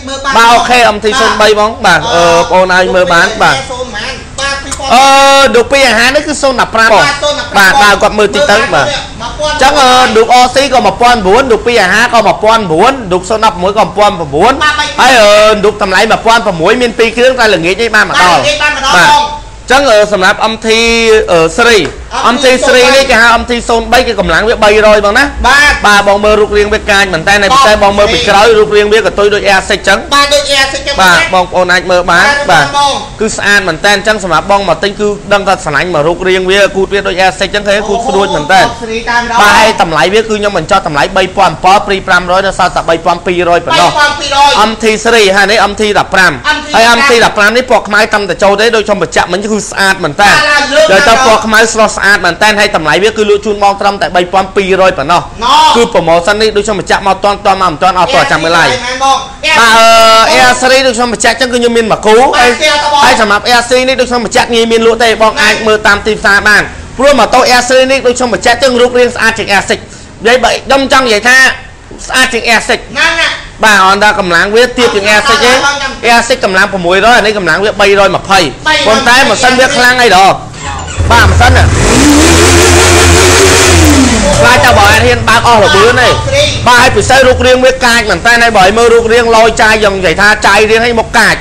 មើលបាទអូខេ MT03 បងបាទអឺបងប្អូនអាចមើលបានបាទសូមបានបាទអឺឌុកពីអាហារនេះគឺ015បងបាទបាទគាត់មើលតិចទៅបាទអញ្ចឹងអឺឌុក OC ក៏1900ឌុកពីអាហារក៏1900ឌុក016ក៏1900ហើយអឺឌុកតម្លៃ1600មាន2គ្រឿងតែល្ងាចនេះបានមកដល់បាទនិយាយបានម្ដងបាទបងចចឹងអឺសម្រាប់ MT អឺស្រី MT ស្រីនេះគេហៅ MT 03គេកម្លាំងវា300បងណាបាទបាទបងមើលរូបរាងវាកាចមែនតើในពិសេសបងមើលពីក្រោយរូបរាងវាក៏ទុយដូច Air6 ចឹងបាទដូចអែសិចចឹងបាទបងប្អូនអាចមើលបានបាបាទទបងគឺស្អាតមែនតើអញ្ចឹងសម្រាប់បងមកទិញគឺដឹងថាស្រឡាញ់មករូបរាងវាគូតវាដូច Air6 ចឹងគេគូតស្រួចមែនតើស្រីតាមម្ដងបាទហើយតម្លៃវាគឺខ្ញុំបញ្ចុះតម្លៃ3700ព្រី500នៅសល់តែ3200ប៉ុណ្ណោះ3200 MT ស្រីហើយនេះ MT 15ហើយ MT 15នេះពណ៌ខ្មៅតាមតែចូលទេដូចខ្ញុំបញ្ជាក់មិញគឺស្អាតមែនតើបាទលើកចូលទៅណាស់ពណ៌ខ្មៅស្រស់ស្អាតមែនតើហើយតម្លៃវាគឺលក់ជូនបងត្រឹមតែ3200ប៉ុណ្ណោះណោគឺប្រម៉ូសិននេះដូចខ្ញុំបញ្ជាក់មកតន់តន់មកមិនតន់អត់តចាំមើលឡាយមែនបងបាទអឺ Air Series ដូចខ្ញុំបញ្ជាក់ចឹងគឺខ្ញុំមានមួយគូបាទហើយផ្ទះតបងហើយសម្រាប់ Air Series នេះដូចខ្ញុំបញ្ជាក់ងាយមានលក់ទេបងអាចមើលតាមទីផ្សារបានព្រោះម៉ូតូ Air Series នេះដូចខ្ញុំបញ្ជាក់ចឹងរូបរាងស្អាតជាង Air 6 និយាយបើខ្ញុំចង់និយាយថាស្អាតជាង Air 6ហ្នឹងណាបាទអន្តរកម្លាំងវាទៀបជាង Air 6ទេ Air 6 កម្លាំង600អានេះកម្លាំងវា320ប៉ុន្តែម៉ាស៊ីនវាខ្លាំងអីដល់ បាទម៉ាស៊ីនណាខ្លាចតែបើអាចហ៊ានបើកអស់របឿនទេបាទហើយពិសេសរូបរាងវាកាចមែនតើហើយបើឲ្យមើលរូបរាងលយចាយយ៉ាងនិយាយថាចាយរាងឲ្យមុខកាច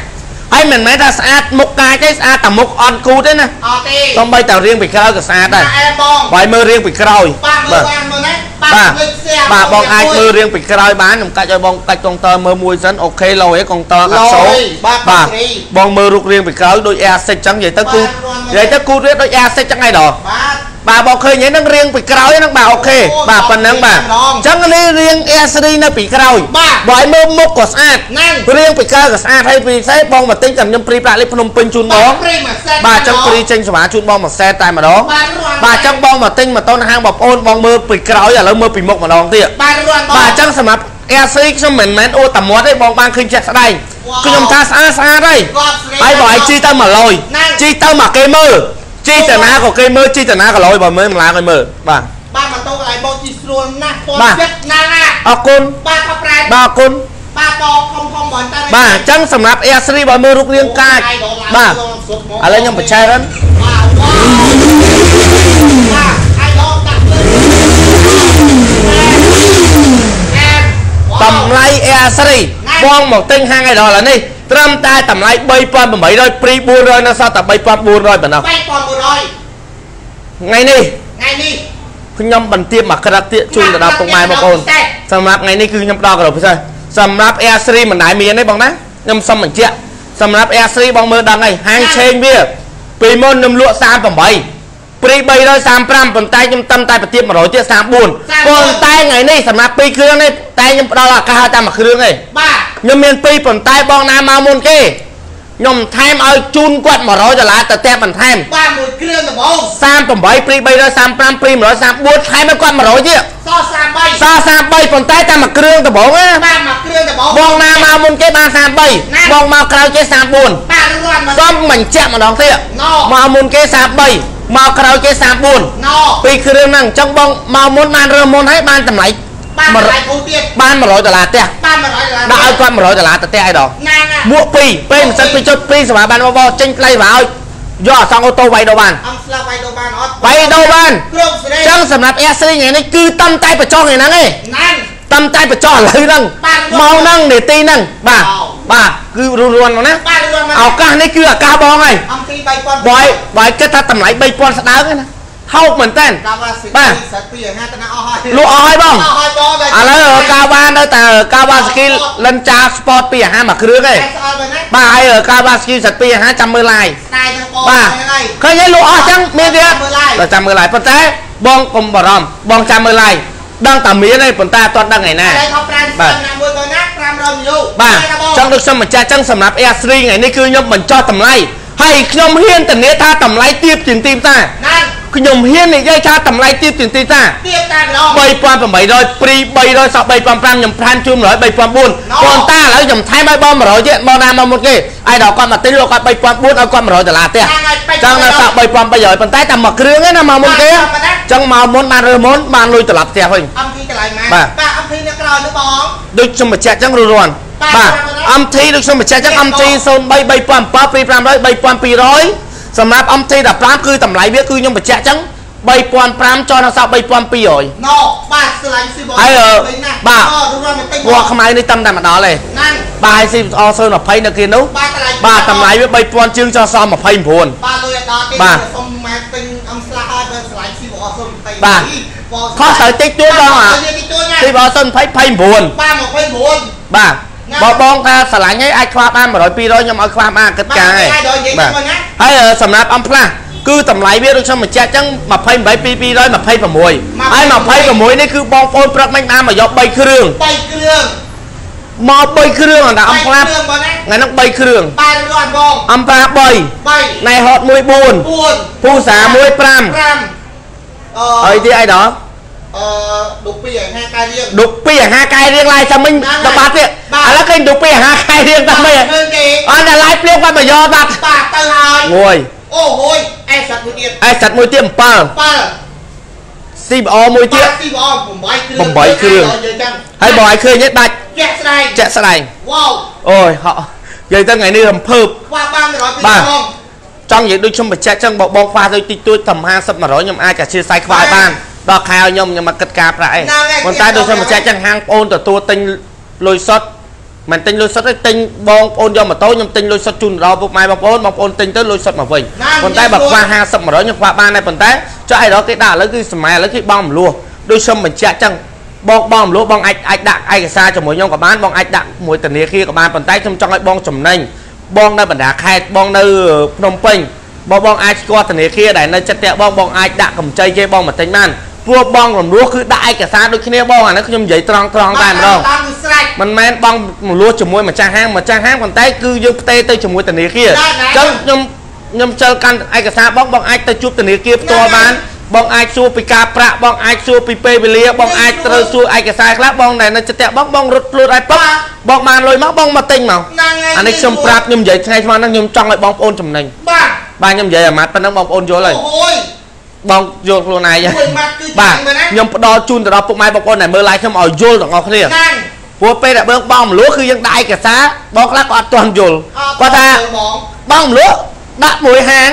ហើយមិនមែនថាស្អាតមុខកាចទេស្អាតតែមុខអត់គូទេណាអត់ទេសំបីតែរាងពីក្រោយក៏ស្អាតដែរអែបងបើឲ្យមើលរាងពីក្រោយបាទមើលបានមើលណាបាទលើកផ្ទះបាទបងអាចមើលរាងពីក្រោយបានខ្ញុំកាច់ឲ្យបងកាច់កុងទ័រមើលមួយសិនអូខេឡយឯងកុងទ័រអត់សូឡយបាទបាទស្រីបងមើលរូបរាងពីក្រោយដូច Air 6ចឹងនិយាយទៅគូបាទរាន់មើលនិយាយទៅគូវាដូច Air 6ចឹងឯងដល់បាទ បាទបងឃើញហ្នឹងរៀងពីក្រោយហ្នឹងបាទអូខេអូបាទប៉ុណ្ណឹងបាទម្ដងអញ្ចឹងនេះរៀង Air Series នៅពីក្រោយបាទបើឲ្យមើលមុខក៏ស្អាតហ្នឹងរៀងពីក្រោយក៏ស្អាតហើយពីផ្សេងបងមកទិញតែខ្ញុំព្រីប្រាក់លេខភ្នំពេញជូនបងព្រីមួយសេតបាទអញ្ចឹងព្រីចេញសេវាជូនបងមួយសែតតែម្ដងបាទរាន់បាទអញ្ចឹងបងមកទិញម៉ូតូនៅហាងបងប្អូនបងមើលពីក្រោយឥឡូវមើលពីមុខម្ដងទៀតបាទរាន់បងបាទអញ្ចឹងសម្រាប់ Air Series ខ្ញុំមិនមែនអួតតែមាត់ទេបងបានឃើញជាក់ស្ដែងវ៉ាវខ្ញុំថាស្អាតស្អាតហើយគាត់ស្រីហើយបើឲ្យជីទៅមកលយហ្នឹងជីទៅមកគេមើល ជីទៅណាក៏គេមើលជីទៅណាក៏លយបើមើលម្លាឲ្យមើលបាទបាទម៉ូតូកន្លែងបងជីស្រួលណាស់ពណ៌បាទចិត្តណាស់ណាអរគុណបាទខំប្រែបាទអរគុណបាទបធំធំបងតាបាទអញ្ចឹងសម្រាប់ Air Series បើមើលរូបរាងកាចបាទឥឡូវខ្ញុំបញ្ឆេះហ្នឹងបាទវ៉ាវបាទហើយដល់ដាក់លើអែអែ តម្លៃ Air Series បងមកទិញហាងឯដល់ឥឡូវនេះត្រឹមតែតម្លៃ3800ព្រី400នៅសល់តែ3400ប៉ុណ្ណោះ3400ថ្ងៃនេះថ្ងៃនេះខ្ញុំបន្ទាបមកក្រាត់ទៀតជូនទៅដល់ពុកម៉ែបងប្អូនសម្រាប់ថ្ងៃនេះគឺខ្ញុំផ្ដល់កម្រិតពិសេសសម្រាប់ Air Series មិនដែលមានទេបងណាខ្ញុំសុំបញ្ជាក់សម្រាប់ Air Series បងមើលដឹងហើយហាងឆេងវាពីមុនខ្ញុំលក់38 ព្រី335ប៉ុន្តែខ្ញុំតឹមតែបន្ទាប100ទៀត34ប៉ុន្តែថ្ងៃនេះសម្រាប់2គ្រឿងនេះតែខ្ញុំផ្ដល់ឱកាសឲ្យតែមួយគ្រឿងទេបាទខ្ញុំមានពីរប៉ុន្តែបងណាមកមុនគេ ខ្ញុំថែមឲ្យជូនគាត់100ដុល្លារទៅផ្ទះបន្ថែមបាទមួយគ្រឿងដំបូង38ព្រី335ព្រី134ថែមឲ្យគាត់100ទៀតស33សល់33ប៉ុន្តែតែមួយគ្រឿងដំបងណាបាទមួយគ្រឿងដំបូងបងណាមកមុនគេបាន33បងមកក្រោយគេ34បាទរាន់មកសុំបញ្ជាក់ម្ដងទៀតណូមកមុនគេ33មកក្រោយគេ34ណូពីរគ្រឿងហ្នឹងអញ្ចឹងបងមកមុនបានរើសមុនហើយបានតម្លៃ បាទ100ថ្លៃធូរទៀតបាន100ដុល្លារផ្ទះបាទ100ដុល្លារដាក់ឲ្យគាត់100ដុល្លារទៅផ្ទះអីដល់ណាណាមួកពីរពេលមិនសិនពីចុចពីរសម្រាប់បានបបចេញថ្លៃមកឲ្យយកអសងអូតូវាយដូរបានអង្គស្លាប់វាយដូរបានអត់វាយដូរបានគ្រប់សេរីអញ្ចឹងសម្រាប់ S3 ថ្ងៃនេះគឺតំតែបញ្ចុះថ្ងៃហ្នឹងឯងណានតំតែបញ្ចុះឥឡូវហ្នឹងបាទមកហ្នឹងនាទីហ្នឹងបាទវ៉ាវបាទគឺរួនរួនមកណាបាទរាន់មកឱកាសនេះគឺឱកាសបងហើយអង្គទី3000បើឲ្យបើឲ្យគិតថាតម្លៃ3000ស្ដើងហ្នឹងណា ហោកមែនតើកាវ៉ាស៊ីបាទសាត់ពីអាហាតណាអស់ហើយលក់អស់ហើយបងអស់ហើយបងឥឡូវកាវ៉ានៅតែកាវ៉ាស្គីលិនចា Sport ពីអាហារមួយគ្រឿងឯងតែស្អល់ទៅណាបាទហើយកាវ៉ាស្គីសាត់ពីអាហារចាំមើល live ស្ដាយទាំងបងបាទហ្នឹងហើយឃើញហើយលក់អស់ចឹងមានទៀតមើល live តែចាំមើល live ប៉ុន្តែបងកុំបារម្ភបងចាំមើល live ដឹងតែមានទេប៉ុន្តែអត់ទាន់ដឹងថ្ងៃណាតែខំប្រាំបាទណាមួយទៅណា500យូបាទតែបងចឹងដូចខ្ញុំបញ្ជាក់ចឹងសម្រាប់ Air 3ថ្ងៃនេះគឺខ្ញុំបញ្ចុះតម្លៃហើយខ្ញុំហ៊ានធានាថាតម្លៃទាបជាងទីផ្សារណាន ខ្ញុំហ៊ាននិយាយថាតម្លៃទាបជាងទីផ្សារទៀតតែម្ដង3800ព្រី300សក់3500ខ្ញុំថែមជូន100 3004ប៉ុន្តែឥឡូវខ្ញុំថែមឲ្យបង100ទៀតបងណាមកមុនគេឲ្យដល់គាត់មកទិញលោកគាត់3004ឲ្យគាត់100ដុល្លារផ្ទះហ្នឹងហើយពេចចឹងនៅសក់3300ប៉ុន្តែតែមួយគ្រឿងឯណាមកមុនគេចឹងមកមុនបានរើមុនបានលុយត្រឡប់ផ្ទះវិញអង្គទីកន្លែងម៉ែបាទបាទអង្គទីនៅក្រោយនោះបងដូចខ្ញុំបញ្ជាក់ចឹងរួចរាន់បាទបាទ MT ដូចខ្ញុំបញ្ជាក់ចឹង MT 03 3007 2500 3200 សម្រាប់ MT 15 គឺតម្លៃវាគឺខ្ញុំបញ្ជាក់ចឹង3005ចុះដល់សល់3200ណូបាទស្រឡាញ់ស៊ីបងហើយអឺលេងណាស់បាទអូរត់មកទិញពណ៌ខ្មៅនេះតាំតែមកដល់ទេហ្នឹងបាទហើយ CSO 020នៅគេនោះបាទតម្លៃបាទតម្លៃវា3000ជាងចុះសល់29បាទលុយអត់ដល់ទេបាទសុំម៉ែទិញអំស្លាក់ឲ្យបើស្រឡាញ់ស៊ីបងសុំទៅបាទខុសត្រូវតិចតួចបងអាតិចតួចណា CSO 020 29បាទ29បាទណា បើបងថាស្រឡាញ់ហើយអាចខ្វះបាន100 200ខ្ញុំឲ្យខ្វះបានគិតការបាទឯងហើយដល់និយាយបាទទៅណាហើយអឺសម្រាប់អំផ្លាស់គឺតម្លៃវាដូចខ្ញុំបញ្ជាក់អញ្ចឹង28 2226ហើយ26នេះគឺបងប្អូនព្រឹកមិញបានមកយក3គ្រឿង3គ្រឿងមក3គ្រឿងអណ្ដាអំផ្លាស់គ្រឿងបងណាថ្ងៃហ្នឹង3គ្រឿងបាទរត់បងអំផ្លាស់3 3ណែហត់1 4 4ពូសា1 5 5អឺហើយទីអីដល់ អឺឌុកពីអាហារកាយរៀងឌុកពីអាហារកាយរៀងឡាយតែមិញហ្នឹងទៅបាត់ទៀតបាទឥឡូវឃើញឌុកពីអាហារកាយរៀងតែមិញឃើញគេអត់តែឡាយភ្លៀងគាត់មកយកបាត់បាទទៅហើយងួយអូហូយអេសត្វមួយទៀតអេសាត់មួយទៀត7 7 CBO មួយទៀតបាទទីបង8គ្រឿង8គ្រឿងយើងចឹងហើយបងឲ្យឃើញទេដាច់ជាក់ស្ដែងជាក់ស្ដែងវ៉ាវអូយហក់និយាយទៅថ្ងៃនេះរំភើបវ៉ាបាន100ពីបាទបងចង់និយាយដូចខ្ញុំបញ្ជាក់ចឹងបើបងខ្វះទៅតិចតួចតែ50 100ខ្ញុំអាចអធិស្ឋានខ្វះឲ្យបាន ដល់ខែឲ្យខ្ញុំខ្ញុំមកគិតការប្រាក់អីហ្នឹងហើយប៉ុន្តែដូចខ្ញុំបញ្ជាក់ចឹងហាងបងអូនទទួលទិញលុយសុទ្ធមិនទិញលុយសុទ្ធទេទិញបងប្អូនយកម៉ូតូខ្ញុំទិញលុយសុទ្ធជូនដល់ពុកម៉ែបងប្អូនបងប្អូនទិញទៅលុយសុទ្ធមកវិញណាប៉ុន្តែបើខ្វះ50 100ខ្ញុំខ្វះបានដែរប៉ុន្តែចុះឯដល់គេដាក់ឥឡូវគឺសម័យឥឡូវគេបងមលោះដូចខ្ញុំបញ្ជាក់ចឹងបងបងមលោះបងអាចអាចដាក់ឯកសារជាមួយខ្ញុំក៏បានបងអាចដាក់មួយធនាគារក៏បានប៉ុន្តែខ្ញុំចង់ឲ្យបងចំណេញបងនៅបណ្ដាខេត្តបងនៅភ្នំពេញបងបងអាចស្គាល់ធនាគារដែលនៅចិត្តផ្ទះបងបងអាចដាក់កម្ចីគេបងមកទិញបាន ព្រោះបងរំលោះគឺដាក់ឯកសារដូចគ្នាបងអានេះខ្ញុំនិយាយត្រង់ត្រង់តែម្ដងតាមគឺស្រេចមិនមែនបងរំលោះជាមួយម្ចាស់ហាងម្ចាស់ហាងប៉ុន្តែគឺយើងផ្ទេរទៅជាមួយធនាគារដែរអញ្ចឹងខ្ញុំខ្ញុំជិលកាន់ឯកសារបងបងអាចទៅជួបធនាគារផ្ទាល់បានបងអាចសួរពីការប្រាក់បងអាចសួរពីពេលវេលាបងអាចត្រូវសួរឯកសារខ្លះបងដែលនៅចិត្តផ្ទះបងបងរត់ខ្លួនឲ្យពុកបងបានលុយមកបងមកទិញមកហ្នឹងហើយអានេះខ្ញុំប្រាប់ខ្ញុំនិយាយថ្ងៃស្មានហ្នឹងខ្ញុំចង់ឲ្យបងប្អូនចំណេញបាទបាទខ្ញុំនិយាយអាម៉ាត់ប៉ុណ្ណឹងបងប្អូនយល់ហើយអូហូយ បងយល់ខ្លួនឯងហើយមួយម៉ាត់គឺបាទចាំងមែនណាខ្ញុំផ្ដល់ជូនទៅដល់ពុកម៉ែបងប្អូនដែលមើល live ខ្ញុំឲ្យយល់ទាំងអស់គ្នាហ្នឹងព្រោះពេលដែលបងបងមលួគឺយើងដាក់ឯកសារបងខ្លះក៏អត់ទាន់យល់គាត់ថាបងបងមលួដាក់មួយហាង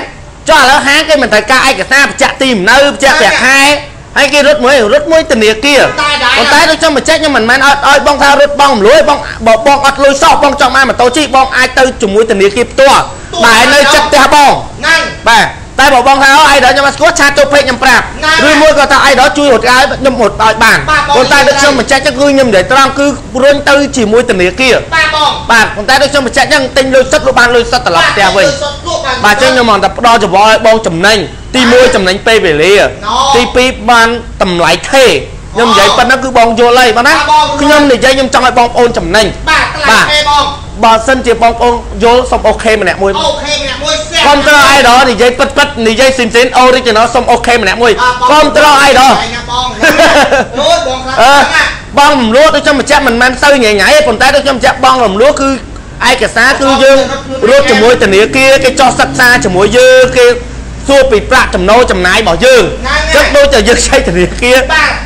ចុះឥឡូវហាងគេមិនត្រូវការឯកសារបញ្ជាក់ទីលំនៅបញ្ជាក់ប្រាក់ខែហើយគេរត់មួយរត់មួយធនាគារតែដែរប៉ុន្តែដូចខ្ញុំបញ្ជាក់ខ្ញុំមិនមែនអត់ឲ្យបងថារត់បងមលួយបងបើបងអត់លុយសោះបងចង់បានម៉ូតូជិះបងអាចទៅជាមួយធនាគារផ្ទាល់ដែលនៅចិត្តផ្ទះបងហ្នឹងបាទ តែបើបងថាអីដល់ខ្ញុំមកស្គាល់ឆាតចូលពេកខ្ញុំប្រាប់ណាស់ឬមួយក៏ថាអីដល់ជួយរត់ឲ្យខ្ញុំរត់ឲ្យបានបាទបងប៉ុន្តែដូចខ្ញុំបញ្ជាក់ចឹងគឺខ្ញុំនិយាយត្រង់គឺរុញទៅជាមួយធនាគារបាទបងបាទប៉ុន្តែដូចខ្ញុំបញ្ជាក់ចឹងទិញលុយសិតលុយបានលុយសិតត្រឡប់ផ្ទះវិញសុទ្ធលក់បាទចឹងខ្ញុំមកតែផ្ដល់ចង្វល់ឲ្យបងចំណេញទី1ចំណេញពេលវេលាណូទី2បានតម្លៃថេរខ្ញុំនិយាយប៉ុណ្ណឹងគឺបងយល់ហើយបងណាបាទបងយល់ខ្ញុំនិយាយខ្ញុំចង់ឲ្យបងប្អូនចំណេញបាទថ្លៃបាទទេបងបើសិនជាបងប្អូនយល់សុំ OK ម្នាក់មួយ OK ម្នាក់ មួយសែកុំទ្រឲ្យដល់និយាយពិតពិតនិយាយស៊ីនស៊ីន original សុំអូខេម្នាក់មួយកុំត្រអីដល់ណាបងអូយបងខ្លាំងអឺណាស់ណាបងរំលស់ដូចខ្ញុំបញ្ជាក់មិនមែនទៅញ៉ៃញ៉ៃទេប៉ុន្តែដូចខ្ញុំបញ្ជាក់បងរំលស់គឺឯកសារគឺយើងរត់ជាមួយធនាគារគេចោះសិក្សាជាមួយយើងគេសួរពីប្រាក់ចំណូលចំណាយរបស់យើងចឹងដូចតែយើងឆែកធនាគារ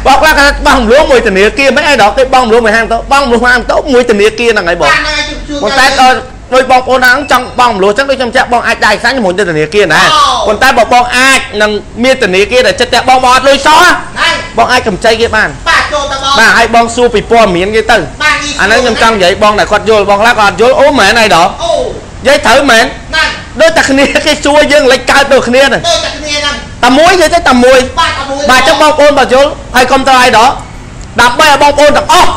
បងខ្លះគាត់បងរំលោះមួយធនាគារមិនអីដល់គេបងរំលោះមួយហាងទៅបងរំលោះហាងទៅមួយធនាគារហ្នឹងហើយបងបាទហ្នឹងហើយជួបជួបប៉ុន្តែ ដល់ដោយបងប្អូនហ្នឹងចង់បងមលួចឹងដូចខ្ញុំចាក់បងអាចដែរខ្សាញ់ជាមួយទៅធនាគារណាអូប៉ុន្តែបើបងអាចនឹងមានធនាគារដែលចិត្តតែបងបងអត់លុយសោះហ្នឹងបងអាចកម្ចីគេបានបាទចូលទៅបងបាទឲ្យបងសួរពីព័ត៌មានគេទៅបាទនេះអាហ្នឹងខ្ញុំចង់និយាយបងដែលគាត់យល់បងខ្លះក៏អត់យល់អូមែនអីដល់អូនិយាយត្រូវមែនហ្នឹងដូចតែគ្នាគេសួរយើងលេចកើតដូចគ្នាហ្នឹងដូចតែគ្នាហ្នឹងតែមួយនិយាយទៅតែមួយបាទតែមួយបាទអញ្ចឹងបងប្អូនបើយល់ហើយគាំទ្រូវអីដល់ដើម្បីឲ្យបងប្អូនទាំងអស់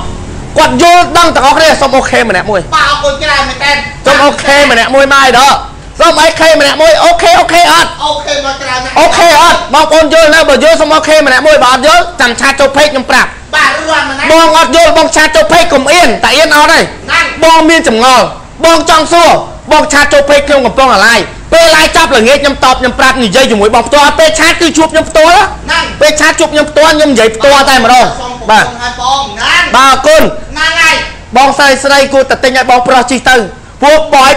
គាត់យល់ដឹងទាំងអស់គ្នាសុំ OK ម្នាក់មួយបាទអរគុណច្រើនមែនតើសុំ OK ម្នាក់មួយមកឲ្យដល់សុំ OK ម្នាក់មួយ OK OK អត់ OK មកច្រើនណាស់ OK អត់បងប្អូនយល់ណាបើយល់សុំ OK ម្នាក់មួយបើអត់យល់ចាំ chat ចូល page ខ្ញុំប្រាប់បាទរួនមកណាបងអត់យល់បង chat ចូល page កុំអៀនតែអៀនអត់ទេហ្នឹងបងមានចម្ងល់បងចង់សួរបងឆាតចូលពេកខ្ញុំកំពុងអាឡាយពេលឡាយចាប់ល្ងាចខ្ញុំតបខ្ញុំប្រាប់និយាយជាមួយបងផ្ទាល់ពេលឆាតគឺជួបខ្ញុំផ្ទាល់ហ្នឹងពេលឆាតជួបខ្ញុំផ្ទាល់ខ្ញុំនិយាយផ្ទាល់តែម្ដងសូម បាទឲ្យបងហ្នឹងបាទអរគុណហ្នឹងហើយបងស្រីស្រីគួរតែទិញឲ្យបងប្រុសជិះទៅពួកបយ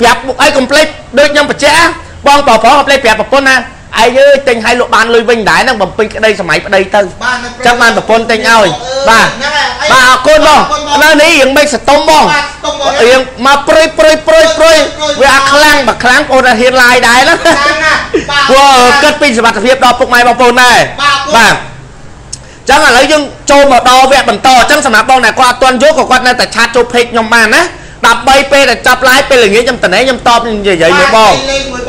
ប្រាប់មុខអីកុំភ្លេចដូចខ្ញុំបញ្ជាក់បងប្រុសប្រុសកុំភ្លេចប្រាប់ប្រពន្ធណាឯងអើយទិញឲ្យលោកបានលុយវិញដែរហ្នឹងបំពេញក្តីសម័យប្តីទៅបាទនឹងចាំបានប្រពន្ធទិញឲ្យបាទហ្នឹងហើយបាទអរគុណបងនៅនេះរៀងមិនស្ទុំបងបាទស្ទុំបងរៀងមកព្រុយព្រុយព្រុយព្រុយវាអាខ្លាំងបើខ្លាំងបងអូនអាចហ៊ានឡាយដែរណាខ្លាំងណាស់ព្រោះគិតពីសុខភាពដល់ពុកម៉ែបងប្អូនដែរបាទ ចឹងឥឡូវយើងចូលមកដល់វគ្គបន្តអញ្ចឹងសម្រាប់បងដែលគាត់អត់ទាន់យកក៏គាត់នៅតែឆាតចូល page ខ្ញុំបានណា ដើម្បីពេលដែលចាប់ live ពេលល្ងាចខ្ញុំតនេខ្ញុំតបនិយាយមួយបង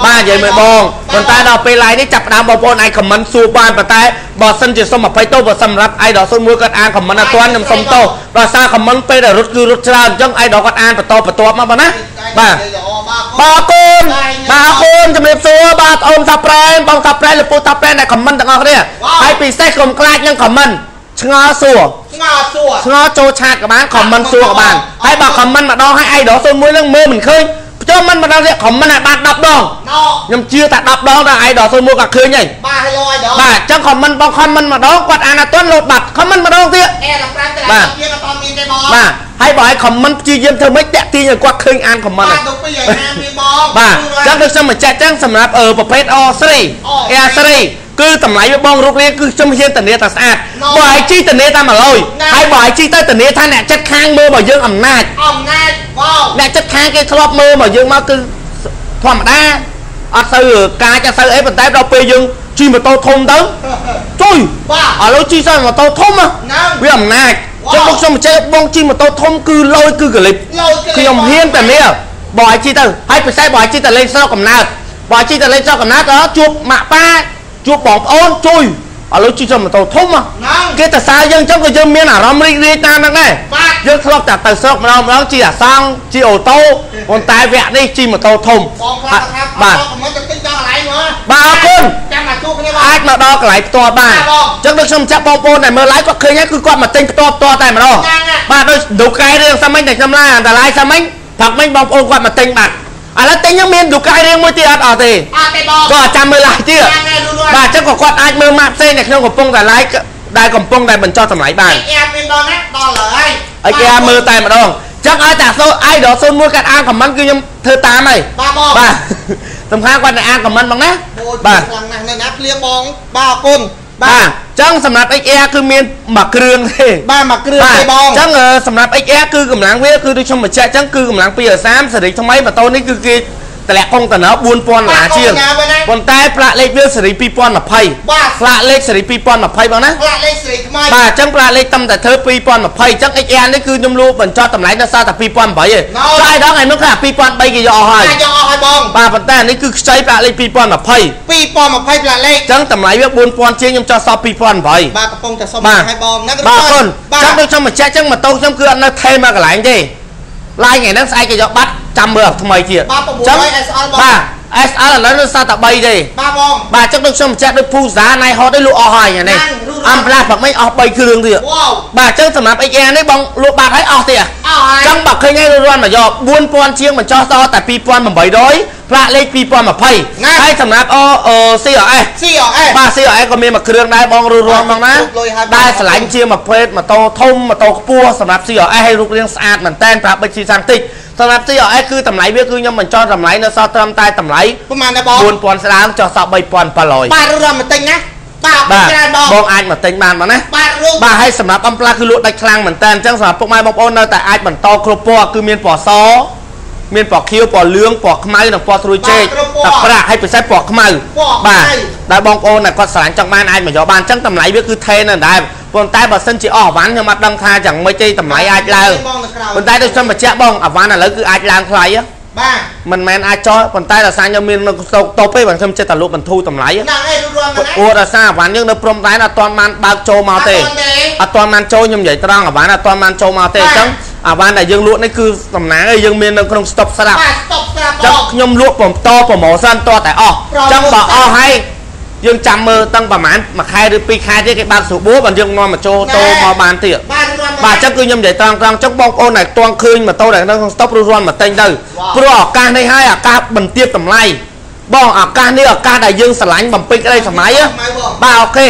បាទនិយាយមួយបងប៉ុន្តែដល់ពេល live នេះចាប់ផ្ដើមបងប្អូនអាច comment សួរបានប៉ុន្តែបើសិនជាសុំ20ទោសបើសម្រាប់ idol សុនមួយគាត់អាន comment អត់ទាន់ខ្ញុំសុំទោសដោយសារ comment ពេលដែលរត់គឺរត់ច្រើនអញ្ចឹង idol គាត់អានបន្តបន្ទាប់មកបងណាបាទបាទអរគុណបាទអរគុណជំរាបសួរបាទអូនថាប្រែនបងថាប្រែនលពូថាប្រែនដែល comment ទាំងអស់គ្នាហើយពិសេសកុំខ្លាចនឹង comment ឆ្ងល់សួរស្ងោសួរឆ្ងល់ចូលឆាតក៏បានខមមិនសួរក៏បានហើយបើខមមិនម្ដងឲ្យ idol 01ហ្នឹងមើលមិនឃើញចូលមិនម្ដងទៀតខមមិនឲ្យបាន10ដងណោខ្ញុំជឿថា10ដងដល់ idol 01ក៏ឃើញហើយបាទហើយលយដល់បាទអញ្ចឹងខមមិនបងខមមិនម្ដងគាត់អានអត់ទាន់លោតបាត់ខមមិនម្ដងទៀតអេដល់5តែទៀតអត់មានទេបងបាទហើយបើឲ្យខមមិនព្យាយាមធ្វើម៉េចតាក់ទាញឲ្យគាត់ឃើញអានខមមិនបាហើយទទៅពីឯណាមានបងបាទអញ្ចឹងដូចខ្ញុំបញ្ជាក់អញ្ចឹងសម្រាប់អឺប្រភេទ O3 A3 គឺតម្លៃវាបងរូបរាងគឺខ្ញុំហ៊ានធានាថាស្អាតបើឲ្យជីធានាតាម100ហើយបើឲ្យជីទៅធានាថាអ្នកចិត្តខាងមើលមកយើងអំណាចអំណាចបងអ្នកចិត្តខាងគេធ្លាប់មើលមកយើងមកគឺធម្មតាអត់សូវកាចអត់សូវអីប៉ុន្តែដល់ពេលយើងជិះម៉ូតូធំទៅជួយបាទឥឡូវជិះទៅម៉ូតូធំហ៎ហ្នឹងវាអំណាចចុះមកខ្ញុំបញ្ជាក់បងជិះម៉ូតូធំគឺលយគឺកលិបលយខ្ញុំហ៊ានតែនេះបើឲ្យជិះទៅហើយពិសេសបើឲ្យជិះទៅលេងស្រុកកំណើតបើឲ្យជិះទៅលេងស្រុកកំណើតទៅជួបម៉ាក់ប៉ា ជួបបងប្អូនជួយឥឡូវជិះទៅម៉ូតូធំហ៎ហ្នឹងគេទៅសារយើងអញ្ចឹងក៏យើងមានអារម្មណ៍រីករាយតាមហ្នឹងដែរបាទយើងធ្លាប់តែទៅស្រុកម្ដងម្ដងជិះអាសង់ជិះអូតូប៉ុន្តែវគ្គនេះជិះម៉ូតូធំបងខ្លះថាបាទខមមិនទៅទិញដល់កន្លែងមកបាទអរគុណចាំមកជួបគ្នាបងអាចមកដល់កន្លែងផ្ទាល់បានបាទបងអញ្ចឹងដូចខ្ញុំចាក់បងប្អូនដែលមើល live គាត់ឃើញហើយគឺគាត់មកទិញផ្ទាល់ផ្ទាល់តែម្ដងហ្នឹងហើយបាទដូចដូកែរឿងសាមិញតែខ្ញុំឡាយអន្តរាយសាមិញផឹកមិញបងប្អូនគាត់មកទិញបាត់ ឥឡូវទិញហ្នឹងមានដូកែរឿងមួយទៀតអត់អត់ទេអត់ទេបងគាត់ចាំមើល live ទៀតហ្នឹងហើយលូលបាទអញ្ចឹងក៏គាត់អាចមើលម៉ាប់ផ្សេងដែលខ្ញុំកំពុងតែ live ដែលកំពុងតែបញ្ចុះតម្លៃបានអែមានដល់ណាដល់ហើយហើយគេមើលតែម្ដងអញ្ចឹងឲ្យតែសូ idol 01កាត់អានខមមិនគឺខ្ញុំធ្វើតាមហើយបាទបងបាទសំខាន់គាត់តែអានខមមិនបងណាអូយបាទខ្លាំងណាស់នៅណាឃ្លៀងបងបាទអរគុណ បាទអញ្ចឹងសម្រាប់ XR គឺមានមួយគ្រឿងទេបាទមកគ្រឿងបាទទេបងអញ្ចឹងអឺសម្រាប់ XR គឺកម្លាំងវាគឺដូចខ្ញុំបញ្ជាក់អញ្ចឹងគឺកម្លាំង230សេរីថ្មីម៉ូតូនេះគឺគេ តម្លាក់កុងតឺន័រ4000ដុល្លារជាងបាទបងញ៉ាំវិញណាប៉ុន្តែផ្លាកលេខវាសេរី2020បាទផ្លាកលេខសេរី2020បងណាផ្លាកលេខស្រីថ្មីបាទអញ្ចឹងផ្លាកលេខតំតែធ្វើ2020អញ្ចឹង XR នេះគឺខ្ញុំលក់បញ្ចុះតម្លៃនៅសល់តែ2008ឯងចុះឲ្យដល់ថ្ងៃនោះគឺ2003គេយកអស់ហើយអាចយកអស់ហើយបងបាទប៉ុន្តែអានេះគឺខ្ចីប្រាក់លេខ2020អញ្2020ផ្លាកលេខចឹងតម្លៃវា4000ជាងខ្ញុំចោះសល់2008បាទកំពុងតែសុំបាទឲ្យបងហ្នឹងបាទអរគុណបាចឹងទដូចខ្ញុំបញ្ជាក់ចឹងម៉ូតូខ្ញុំគឺអត់នៅថេមកកន្លែងទេឡាយថ្ងៃហ្នឹងស្អែកគេយកបាត់ ចាំមើលថ្មីទៀតបាទចឹង6 SL បងបាទ SL ឥឡូវនៅសល់តែ3ទេបាទបងបាទចឹងដូចខ្ញុំបញ្ជាក់ដូចភូសាណៃហតនេះលក់អស់ហើយថ្ងៃនេះហ្នឹងលក់អស់អំផ្លាស់ផឹកមិញអស់3គ្រឿងទៀតវ៉ាវបាទចឹងសម្រាប់ XR នេះបងលក់បាត់ហើយអស់ទៀតអស់ហើយចឹងបើឃើញឲ្យរាន់មកយក4000ជាងបញ្ចុះដល់តែ2800ផ្លាកលេខ2020ហើយសម្រាប់អអ CRS ស៊ីអអេបាទ CRS ក៏មានមួយគ្រឿងដែរបងរួចរាល់បងណាលុយហើយបងដែលឆ្លាញ់ជាមួយភេទម៉ូតូធំម៉ូតូខ្ពស់សម្រាប់ CRS ឲ្យរូបរាងស្អាតមែនតែនប្រាប់បិទស៊ីសាំងតិចសម្រាប់ CRS គឺតម្លៃវាគឺខ្ញុំបញ្ចុះតម្លៃនៅសល់ត្រឹមតែតម្លៃប្រហែលដែរបង4000ស្ដើងចុះសល់3700បាទរត់មកទិញណាបាទបាទច្រើនបងបងអាចមកទិញបានបងណាបាទរត់បាទហើយសម្រាប់អំផ្លាស់គឺលក់ដាច់ខ្លាំងមែនតើអញ្ចឹងសម្រាប់ពុកម៉ែបងប្អូននៅតែអាចបន្តគ្រប់ពណ៌គឺមានពណ៌សមានពណ៌ខៀវពណ៌លឿងពណ៌ខ្មៅនិងពណ៌ត្រួយចេកតែប្រាក់ហើយពិសេសពណ៌ខ្មៅបាទដែលបងប្អូនដែលគាត់ស្រឡាញ់ចង់បានអាចមកយកបានអញ្ចឹងតម្លៃវាគឺថេរនៅដែរប៉ុន្តែបើសិនជាអស់អវ៉ាន់ខ្ញុំអត់ដឹងថាយ៉ាងម៉េចទេតម្លៃអាចឡើងបងនៅក្រៅប៉ុន្តែដូចខ្ញុំបញ្ជាក់បងអវ៉ាន់ឥឡូវគឺអាចឡើងថ្លៃហ៎ បាទមិនមែនអាចចោះប៉ុន្តែដោយសារខ្ញុំមាននៅស្តុកតូបទេបើខ្ញុំចិត្តតែលក់បន្ធូរតម្លៃហ៎ហ្នឹងឯងរត់រត់មកណាព្រោះដោយសារអវ៉ាន់យើងនៅព្រំដែនអត់ទាន់បានបើកចូលមកទេអត់ទាន់បានចូលខ្ញុំនិយាយត្រង់អាវ៉ាន់អត់ទាន់បានចូលមកទេអញ្ចឹងអាវ៉ាន់ដែលយើងលក់នេះគឺតំណាងឲ្យយើងមាននៅក្នុងស្តុកស្រាប់បាទស្តុបស្រាប់អញ្ចឹងបងខ្ញុំលក់បន្តប្រម៉ូសិនតតែអស់អញ្ចឹងបើអស់ហើយ យើងចាំមើលតាំងប្រហែលមួយខែឬពីរខែទៀតគេបើកស្រួលបួរបើយើងនាំមកចូលតោមកបានទៀតបាទរត់មកបាទអញ្ចឹងគឺខ្ញុំនិយាយត្រង់ត្រង់អញ្ចឹងបងប្អូនដែលទាន់ឃើញម៉ូតូដែលនៅក្នុងស្តុកឬរាន់មកទិញទៅព្រោះឱកាសនេះហើយឱកាសបន្ទាបតម្លៃបងឱកាសនេះឱកាសដែលយើងស្រឡាញ់បំពេញក្តីសម័យហ៎ម៉ៅបងបាទអូខេ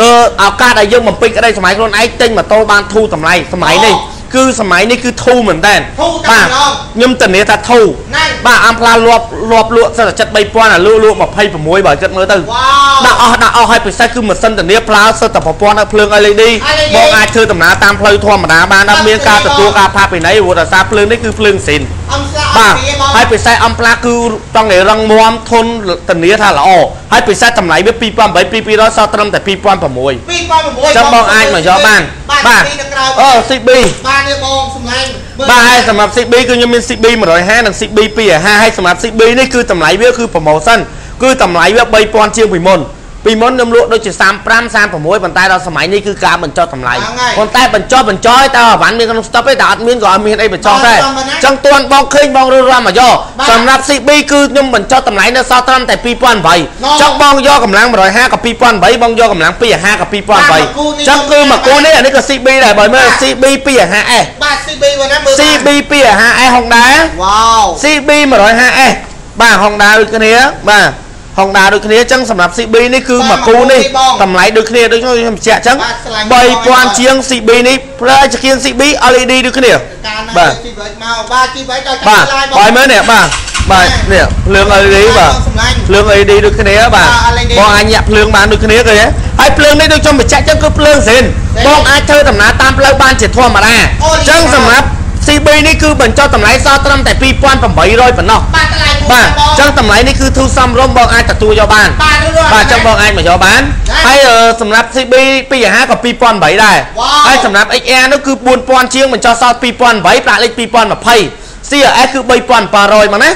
អឺឱកាសដែលយើងបំពេញក្តីសម័យខ្លួនឯងទិញម៉ូតូបានធូរតម្លៃសម័យនេះ គឺសម័យនេះគឺធូរមែនតើធូរតែបាទម្ដងខ្ញុំធានាថាធូរហ្នឹងបាទអំផ្លាលាប់លាប់លក់សិតតែចិត្ត3000អាលក់លក់26បើគិតមើលទៅវ៉ាវដាក់អស់ដាក់អស់ហើយពិសេសគឺម៉ាស៊ីនធានាផ្លាសិតតែប្រព័ន្ធឲ្យភ្លើង LED LED បងអាចធ្វើដំណើរតាមផ្លូវធម្មតាបានអត់មានការទទួលការផាកពីណីព្រោះដោយសារភ្លើងនេះគឺភ្លើងស៊ីនអំស្រាអ បាទពីបងហើយពិសេសអំផ្លាគឺចង់ឲ្យរឹងមាំធន់ធានាថាល្អហើយពិសេសតម្លៃវា2008 2200សល់ត្រឹមតែ2006 2006ចឹងបងអាចមកយកបានបាទបាទពីនៅក្រៅអូ CB បាទនេះបងសម្លាញ់មើលបាទហើយសម្រាប់ CB គឺខ្ញុំមាន CB 150និង CB 250ហើយសម្រាប់ CB នេះគឺតម្លៃវាគឺ promotion គឺតម្លៃវា3000ជាងពីមុន ពីមុនខ្ញុំលក់ដូចជា35 36ប៉ុន្តែដល់សម័យនេះគឺការបញ្ចុះតម្លៃហ្នឹងហើយប៉ុន្តែបញ្ចុះបញ្ចុះតែអាវ៉ាន់មានក្នុង stock ទេតែអត់មានក៏អត់មានអីបញ្ចុះដែរបាទបាទចឹងទាន់បងឃើញបងរើសរាំមកយកបាទសម្រាប់ CB គឺខ្ញុំបញ្ចុះតម្លៃនៅសល់ត្រឹមតែ2008ចឹងបងយកកម្លាំង150ក៏2008បងយកកម្លាំង250ក៏បាទ2008មកគូនេះចឹងគឺមកគូនេះអានេះក៏ CB ដែរបើមើលបាទ CB 250S បាទ CB បងណាមើល CB 250S Honda វ៉ាវ CB 150S បាទ Honda ដូចគ្នាបាទ Honda ដូចគ្នាអញ្ចឹងសម្រាប់ CB នេះគឺបាទមួយគូនេះមកគូនេះបងតម្លៃដូចគ្នាដូចខ្ញុំបញ្ជាក់អញ្ចឹងបាទឆ្លាញ់បង3000ជាង CB នេះប្រើជាង CB LED ដូចគ្នាការណាបាទជីវិតមកបាទជីវិតដល់បាទឡាយបើមើលនេះបាទបាទនេះភ្លើង LED បាទសម្លាញ់ភ្លើង LED ដូចគ្នាបាទបាទ LED បងអាចញាក់ភ្លើងបានដូចគ្នាឃើញទេហើយភ្លើងនេះដូចខ្ញុំបញ្ជាក់អញ្ចឹងគឺភ្លើងសេនបងអាចធ្វើដំណើរតាមផ្លូវបានជាធម្មតាអញ្ចឹងសម្រាប់ CB នេះគឺបញ្ចុះតម្លៃសល់ត្រឹមតែ2800ប៉ុណ្ណោះបាទតម្លៃគូបាទបងអញ្ចឹងតម្លៃនេះគឺធូរសមរម្យបងអាចទទួលយកបានបាទរួចបាទអញ្ចឹងបងអាចមកយកបានណាហើយអឺសម្រាប់ CB 250ក៏2008ដែរវ៉ាវហើយសម្រាប់ XR នោះគឺ4000ជាងបញ្ចុះសល់2008ប្រាក់លេខ2020 CRS គឺ3700មកណា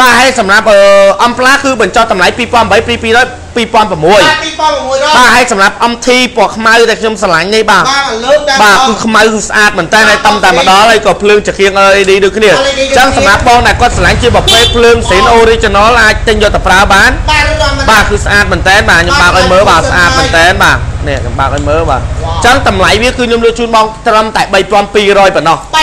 បាទហើយសម្រាប់អឺអំផ្លាគឺបញ្ចុះតម្លៃ2008 2200 2006បាទបាទ2600ហើយសម្រាប់ MT ពណ៌ខ្មៅដែលខ្ញុំស្រឡាញ់នេះបាទបាទលើកដែរបាទបងគឺខ្មៅគឺស្អាតមែនតើហើយតំតែម្ដងហើយក៏ភ្លើងចង្កៀង LED ដូចគ្នាអ LED ញ្ចឹងសម្រាប់បងដែលគាត់ស្រឡាញ់ជាប្រភេទភ្លើងសេន original អាចទិញយកទៅប្រើបានបាទរួចដល់បាទគឺស្អាតមែនតើបាទខ្ញុំបើកឲ្យមើលបាទស្អាតមែនតើបាទនេះខ្ញុំបើកឲ្យមើលបាទអញ្ចឹងតម្លៃវាគឺខ្ញុំលើកជូនបងត្រឹមតែ3200ប៉ុណ្ណោះ3200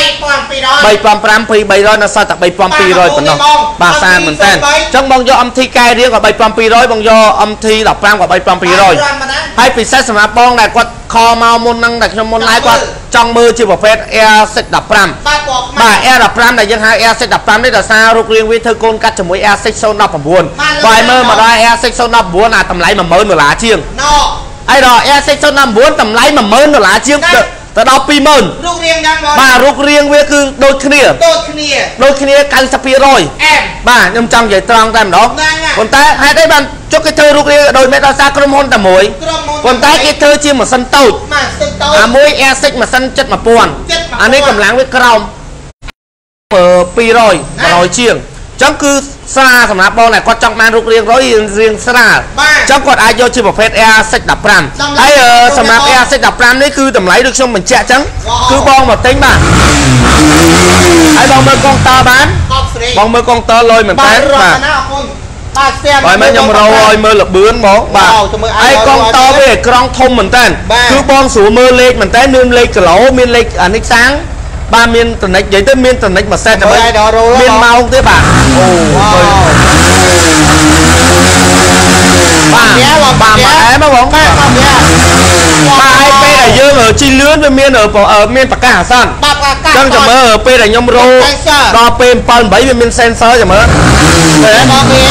3500 2300នៅសល់តែ3200ប៉ុណ្ណោះបាទស្អាតមែនតើអញ្ចឹងបងយក MT កែរៀងក៏3200បងយក MT 15ក៏3200ហើយពិសេសសម្រាប់បងដែលគាត់ខលមកមុនហ្នឹងដែលខ្ញុំមុនឡាយគាត់ចង់មើលជាប្រភេទ Air 615បាទពណ៌ខ្មៅបាទ Air 15ដែលយើងហៅ Air 615នេះដោយសាររូបរាងវាធ្វើកូនកាត់ជាមួយ Air 6019បើឲ្យមើលមកដល់ Air 6019អាតម្លៃ10000ដុល្លារជាងណូហើយដល់ Air 6019តម្លៃ10000ដុល្លារជាងណា ទៅទៅដល់20000រូបរាងយ៉ាងបងបាទរូបរាងវាគឺដូចគ្នាដូចគ្នាដូចគ្នា90%អែមបាទខ្ញុំចង់និយាយត្រង់តែម្ដងហ្នឹងហើយប៉ុន្តែហេតុអីបានចុះគេធ្វើរូបរាងដូចមេដោយសារក្រុមហ៊ុនតែមួយក្រុមហ៊ុនប៉ុន្តែគេធ្វើជាម៉ាស៊ីនតូចមកស្ទឹងតូចអាមួយ Air 6ម៉ាស៊ីន71000អានេះកម្លាំងវាក្រោមអឺ200 100ជាងអញ្ចឹងគឺស្រាលសម្រាប់បងដែលគាត់ចង់បានរូបរាងរយរាងស្រាលបាទអញ្ចឹងគាត់អាចយកជាប្រភេទ Air 615ហើយអឺសម្រាប់ Air 615នេះគឺតម្លៃដូចខ្ញុំបញ្ជាក់អញ្ចឹងគឺបងមកទិញបាទហើយបងមើលកងតើបានអបស្រីបងមើលកងតើលុយមែនបាតើទរបាទណាអរគុណបាទស្ទះបើមិនខ្ញុំរោឲ្យមើលលបឿនហ្មងបាទវ៉ាវចាំមើលហើយកងតវាអេក្រង់ធំមែនតើបាទគឺបងស្រួលមើលលេខមែនតើមានលេខគីឡូមានលេខអានេះសាំង បាទមានតនិចនិយាយទៅមានតនិចមួយសេតមើល idol roll មានហ៎ម៉ោងទេបាទអូវ៉ាវបាទវាឡងបាទវាមកអែមហ្មងបាទមកវាបាទហើយពេលដែលយើងអឺជីលឿនវាមានអឺអឺមានប្រកាសអាសន្នបាទកាកាចឹងចាំមើលពេលដែលខ្ញុំរោ Sensor ដល់ពេល7 8វាមាន sensor ចាំមើលឃើញទេមកវា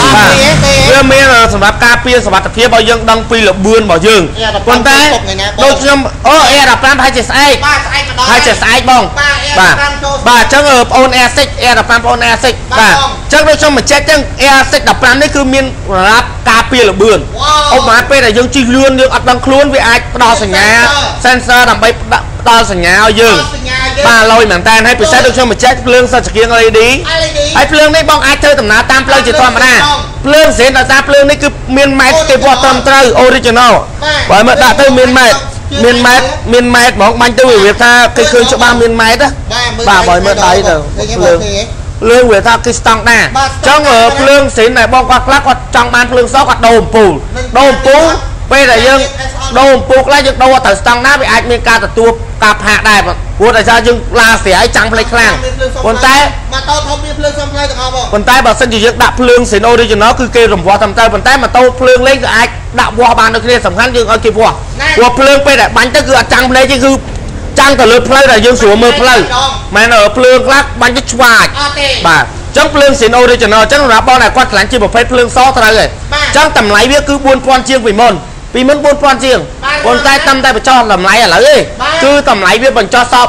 បាទបាទវាទេវាមានអឺសម្រាប់ការពារសុវត្ថិភាពឲ្យយើងដឹងពីលបឿនរបស់យើង Air 15ប៉ុន្តែទុកថ្ងៃណាបងដូចខ្ញុំអូ Air 15ប្រហែលជាស្អែកបាទស្អែកម្ដងហើយជាស្អែកបងបាទ Air បាទ15ចូលបាទអញ្ចឹងអឺបងអូន Air 6 Air 15 បងអូន Air 6 បាទបាទបងអញ្ចឹងដូចខ្ញុំបញ្ជាក់អញ្ចឹង Air 6 15នេះគឺមានរ៉ាប់ការពារលបឿនវ៉ាវឧបមាពេលដែលយើងជិះលឿនយើងអត់ដឹងខ្លួនវាអាចផ្ដល់សញ្ញា sensor ដើម្បីផ្ដល់ផ្ដល់សញ្ញាឲ្យយើងដល់សញ្ញាយើងបាទលយមែនតើហើយពិសេសដូចខ្ញុំបញ្ជាក់ភ្លើងសិតចង្គៀង LED LED ហើយភ្លើងនេះបងអាចធ្វើដំណើរតាមផ្លូវជាធម្មតាភ្លើងសេនដោយសារភ្លើងនេះគឺមានម៉ែត្រគេវាស់ត្រឹមត្រូវ original បើមើលដាក់ទៅមានម៉ែត្រមានម៉ែត្រមានម៉ែត្រហ្មងបាញ់ទៅវាវាថាគេឃើញច្បាស់មានម៉ែត្រណាបាទបើមើលដៃទៅភ្លើងភ្លើងភ្លើងវាថាគឺស្តង់ដារបាទអញ្ចឹងស្តង់ដារភ្លើងសេនដែលបងគាត់ខ្លះគាត់ចង់បានភ្លើងសគាត់ដូរអំពូលមិនដូរអំពូលបាទ ពេលដែលយើងបាទដូរអំពូលខ្លះយើងដូរទៅស្តង់ដារវាអាចមានការទទួលការផាកដែរព្រោះដោយសារយើងឡាស្រាយចាំងផ្លេចខ្លាំងប៉ុន្តែម៉ូតូធំមានភ្លើងសំផ្លែទាំងអស់បងប៉ុន្តែបើសិនជាយើងដាក់ភ្លើងសេន original គឺគេរំវាស់តាមទៅប៉ុន្តែម៉ូតូភ្លើងលេងក៏អាចដាក់វាស់បានដូចគ្នាសំខាន់យើងឲ្យគេវាស់ណែព្រោះភ្លើងពេលដែលបាញ់ទៅគឺអត់ចាំងផ្លេចទេគឺចាំងទៅលើផ្លូវដែលយើងស្រួលមើលផ្លូវមែនអឺភ្លើងខ្លះបាញ់ទៅឆ្វាចអត់ទេបាទអញ្ចឹងភ្លើងស៊ីន original អញ្ចឹងសម្រាប់បងដែលគាត់ឆ្លាញ់ជាប្រភេទភ្លើងសត្រូវហើយបាទអញ្ចឹងតម្លៃវាគឺ4000ជាងពីមុន ពីមុន4000ជាងបាទប៉ុន្តែតាមតែបញ្ចុះតម្លៃឥឡូវឯងបាទគឺតម្លៃវាបញ្ចុះសល់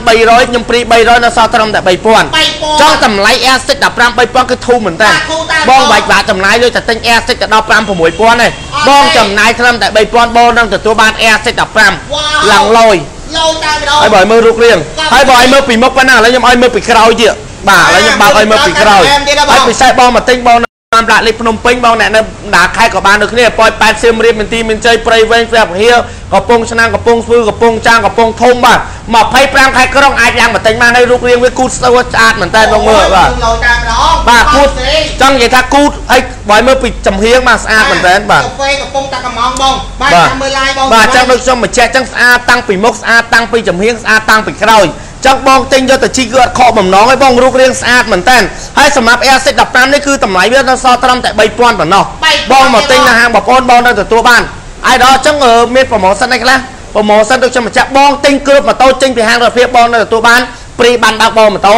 3300ខ្ញុំព្រី300នៅសល់ត្រឹមតែ3000 3000ចង់តម្លៃ Air Stick 15 3000គឺធូរមែនតើបាទធូរតាមបងបាច់បាក់ចំណាយលុយតែទិញ Air Stick ទៅដល់5 6000ទេអត់បងទេចំណាយត្រឹមតែ3000បងនឹងទទួលបាន Air Stick 15វ៉ាវឡើងលយលោតែម្ដងហើយបើឲ្យមើលរូបរាងបាទហើយបើឲ្យមើលពីមុខប៉ុណ្ណាឥឡូវខ្ញុំឲ្យមើលពីក្រោយទៀតបាទឥឡូវខ្ញុំបើកឲ្យមើលពីក្រោយតាមទៀតហ៎បងហើយពិសេសបងមកទិញបងនៅ តាមដាក់លេខភ្នំពេញបងអ្នកនៅបណ្ដាខេត្តក៏បានដូចគ្នាប៉ោយប៉ែតសៀមរាបមន្ទីរមានជ័យព្រៃវែងព្រះពហិរកំពង់ឆ្នាំងកំពង់ស្ពឺកំពង់ចាងកំពង់ធំបាទ25ខេត្តក្រុងអាចយ៉ាងមកទិញបានហើយរូបរាងវាគូតស្ទើរស្អាតមែនតើបងមើលបាទលោតែម្ដងបាទគូតសេរីចង់និយាយថាគូតហើយបើឲ្យមើលពីចំហៀងបាទស្អាតមែនតើបាទកាហ្វេកំពុងតែកំងបងបាទបាទចាំមើល live បងបាទអញ្ចឹងដូចខ្ញុំបញ្ជាក់អញ្ចឹងស្អាតតាំងពីមុខស្អាតតាំងពីចំហៀងស្អាតតាំងពីក្រោយអញ្ចឹងបងទិញយកទៅជីគឺអត់ខកបំណងឯងបងរូបរាងស្អាតមែនតើហើយសម្រាប់ Air Stick 15នេះគឺតម្លៃវានៅសល់ត្រឹមតែ3000ប៉ុណ្ណោះ3000បងមកទិញនៅហាងបងប្អូនបងនៅទទួលបានហើយដល់អញ្ចឹងអឺមានប្រម៉ូសិនអីខ្លះប្រម៉ូសិនដូចខ្ញុំបញ្ជាក់បងទិញគ្រប់ម៉ូតូចេញពីហាងរដ្ឋាភិបាលបងនៅទទួលបានព្រីបានបើកបរម៉ូតូ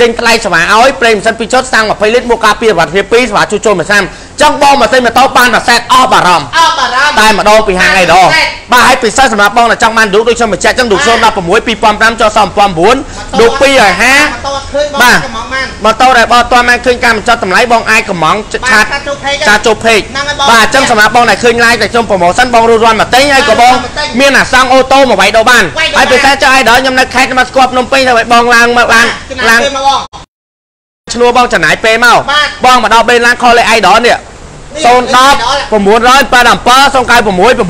ចេញថ្លៃសេវាឲ្យប្រេងម៉ាស៊ីន2ចុតស្តាំង20លីត្រមកការពារវត្ថុភាព2សេវាជួសជុលមួយឆ្នាំអញ្ចឹងបងមកទិញម៉ូតូបានមួយសែតអស់បារម្ភអបអារម្មណ៍តែម្ដងពីហាងឯដបាទហើយពិសេសសម្រាប់បងដែលចង់បានឌូដូចខ្ញុំបញ្ជាក់ចឹងឌូ016 2005ចុះ2009ឌូ250ម៉ូតូអត់ឃើញបងបាទកំងបានម៉ូតូដែលបងអត់ទាន់បានឃើញការបញ្ចុះតម្លៃបងអាចកំងឆាបាទតកាត់ចូល page ចាចូលពេកហ្នឹងហើយបងបាទអញ្ចឹងសម្រាប់បងដែលឃើញ live តែខ្ញុំប្រម៉ូសិនបងរួចរាន់មកទិញហើយក៏បងមកទិញមានអាសង់អូតូមកវាយដូរបានវាយដូរហើយពិសេសចុះឲ្យដល់ខ្ញុំនៅខេត្តមកស្គាល់ភ្នំពេញទៅឲ្យបងឡើងមកបានចំណាឡើងយពេលមកបង ឈ្នួលបងចំណាយពេលមកបាទបងមកដល់បេឡានខលលេខអៃដលនេះនេះ010 987 996 932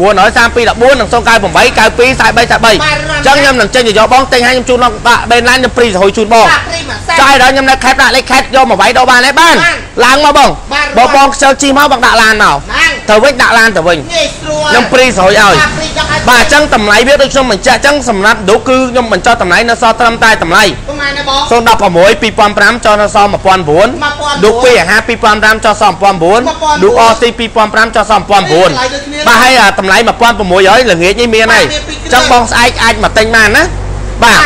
14និង097 92 43 43 43ចឹងខ្ញុំនឹងចេញទៅយកបងទិញឲ្យខ្ញុំជូនដល់ដាក់បេឡានខ្ញុំព្រីសហួយជូនបងបាទព្រីម៉ាសាចាយដល់ខ្ញុំនៅខេត្តដាក់លេខខេត្តយកមកវាយដល់បានទេបានបានឡើងមកបងបានបើបងខ្ជិលជីមកបងដាក់ឡានមកហ្នឹង ទៅវិញដាក់ឡានទៅវិញងាយស្រួលខ្ញុំព្រីសហួយឲ្យបាទព្រីចង់ឲ្យបាទអញ្ចឹងតម្លៃវាដូចខ្ញុំបញ្ជាក់អញ្ចឹងសម្រាប់ឌុកគឺខ្ញុំបញ្ចុះតម្លៃនៅសល់ត្រឹមតែតម្លៃប្រហែលណាបង016 2005ចុះនៅសល់1009ឌុកពីអាហារ2005ចុះសល់1009ឌុកអស៊ី2005ចុះសល់1009បាទហើយអាតម្លៃ1600ល្ងាចនេះមានហើយអញ្ចឹងបងស្អែកអាចមកទិញបានណាបាទ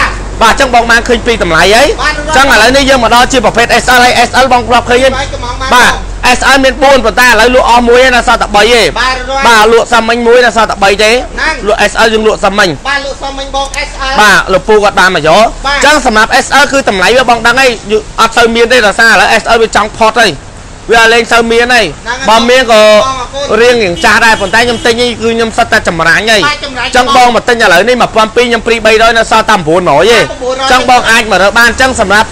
បាទអញ្ចឹងបងបានឃើញពីតម្លៃហើយអញ្ចឹងឥឡូវនេះយើងមកដល់ជាប្រភេទ SL ហើយ SL បងប្រាប់ឃើញទេបាទកំងបានបាទ SL មាន4ប៉ុន្តែឥឡូវលក់អស់មួយឯណាសល់តែ3ទេបាទបាទលក់សាមិញមួយណាសល់តែ3ទេហ្នឹងលក់ SL យើងលក់សាមិញបាទលោកសុំមិញបង SL បាទលោកពូគាត់បានមកយកបាទអញ្ចឹងសម្រាប់ SL គឺតម្លៃវាបងដឹងហើយយូអត់ទៅមានទេដោយសារឥឡូវ SL វាចង់ផុតហើយវាលេងទៅមានហើយហ្នឹងហើយបើមានក៏បងអរគុណរៀងរៀងចាស់ដែរប៉ុន្តែខ្ញុំទិញនេះគឺខ្ញុំសិតតែចម្រាញ់ហើយបាទចម្រាញ់អញ្ចឹងបងមកទិញឥឡូវនេះ1200ខ្ញុំព្រី300នៅសល់តែ900ទេ900អញ្ចឹងបងអាចមករើបានអញ្ចឹងសម្រាប់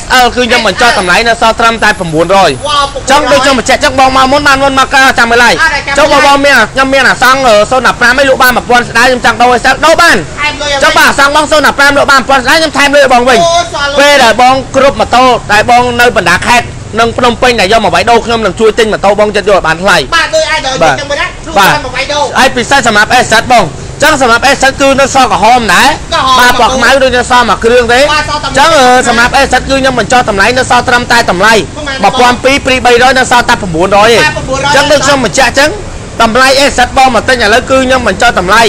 SL គឺខ្ញុំបញ្ចុះតម្លៃនៅសល់ត្រឹមតែ900វ៉ាវចង់ដូចខ្ញុំបញ្ជាក់ចឹងបងមកមុនបានមុនមកកើចាំមើលហើយអត់ទេចាំចុះមើបើលបងមានខ្ញុំមានអាសង់015ឲ្យលក់បាន1000ស្ដាយខ្ញុំចង់ដូរឲ្យសិលដូរបានថែមលុយឲ្យចុះបាទអាសង់បង015លក់បាន1000ស្ដាយខ្ញុំថែមលុយឲ្យបងវិញអូស្អាតលុយពេលដែលបងគ្រប់ម៉ូតូដែលបងនៅបណ្ដាខេត្តនិងភ្នំពេញដែលយកមកវាយដូរខ្ញុំនឹងជួយទិញម៉ូតូបងចិត្តយកឲ្យបានថ្លៃបាទដូចឲ្យដល់បាទចឹងមើលណារូបបាទតាមមកវាយដូរហើយពិសេសសម្រាប់ S7 បង ចឹងសម្រាប់ S7 គឺនៅសល់ក្រហមដែរក្រហមបាទពណ៌ខ្មៅដូចនៅសល់មួយគ្រឿងទេបាទសល់តែមួយចឹងអឺគ្រឿងសម្រាប់ S7 គឺខ្ញុំបញ្ចុះតម្លៃនៅសល់ត្រឹមតែតម្លៃប្រហែល1200ព្រី300នៅសល់តែ900ទេបាទ900ចឹងដូចខ្ញុំបញ្ជាក់ចឹងតម្លៃ S7 បងមកទិញឥឡូវគឺខ្ញុំបញ្ចុះតម្លៃ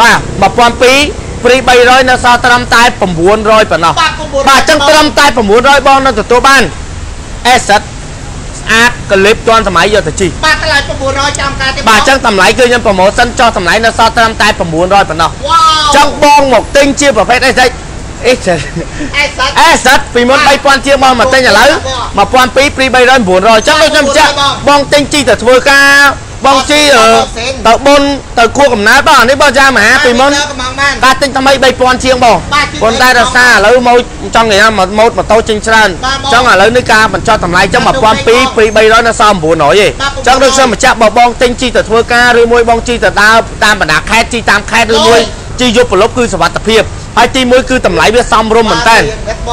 បាទ1200ព្រី300នៅសល់ត្រឹមតែ900ប៉ុណ្ណោះបាទ900បាទចឹងត្រឹមតែ900បងនៅទទួលបាន S7 ស្អាតកលិបទាន់សម័យយកទៅជីបាទតម្លៃ900ចាំការទេបាទចឹងតម្លៃគឺខ្ញុំប្រម៉ូសិនចុះតម្លៃនៅសល់ត្រឹមតែ900ប៉ុណ្ណោះវ៉ាវចឹងបងមកទិញជាប្រភេទអីស្អីអីស្អីអេសាត់អេស្អិតពីមុន3000ជាងបងមកទិញឥឡូវ1200ព្រី300 900ចឹងដូចខ្ញុំចាក់បងទិញជីទៅធ្វើការ បងជីអឺទៅបុនទៅគួរកំណើតបងអានេះបងចាមហាពីមុនកំងបានការទិញថ្មី3000ជាងបងបាទជាងប៉ុន្តែរសារឥឡូវម៉ូតចង់និយាយថាម៉ូតម៉ូតូចេញច្រើនបាទបងចឹងឥឡូវនេះការបញ្ចុះតម្លៃចឹងបាទ1200ព្រី300នៅសល់900ទេបាទចឹងដូចខ្ញុំបញ្ជាក់បើបងទិញជីទៅធ្វើការឬមួយបងជីទៅដើរតាមបណ្ដាខេត្តជីតាមខេត្តឬមួយជីយប់ប្រលប់គឺសុវត្ថិភាព ហើយទីមួយគឺតម្លៃវាសមរម្យមែនតើ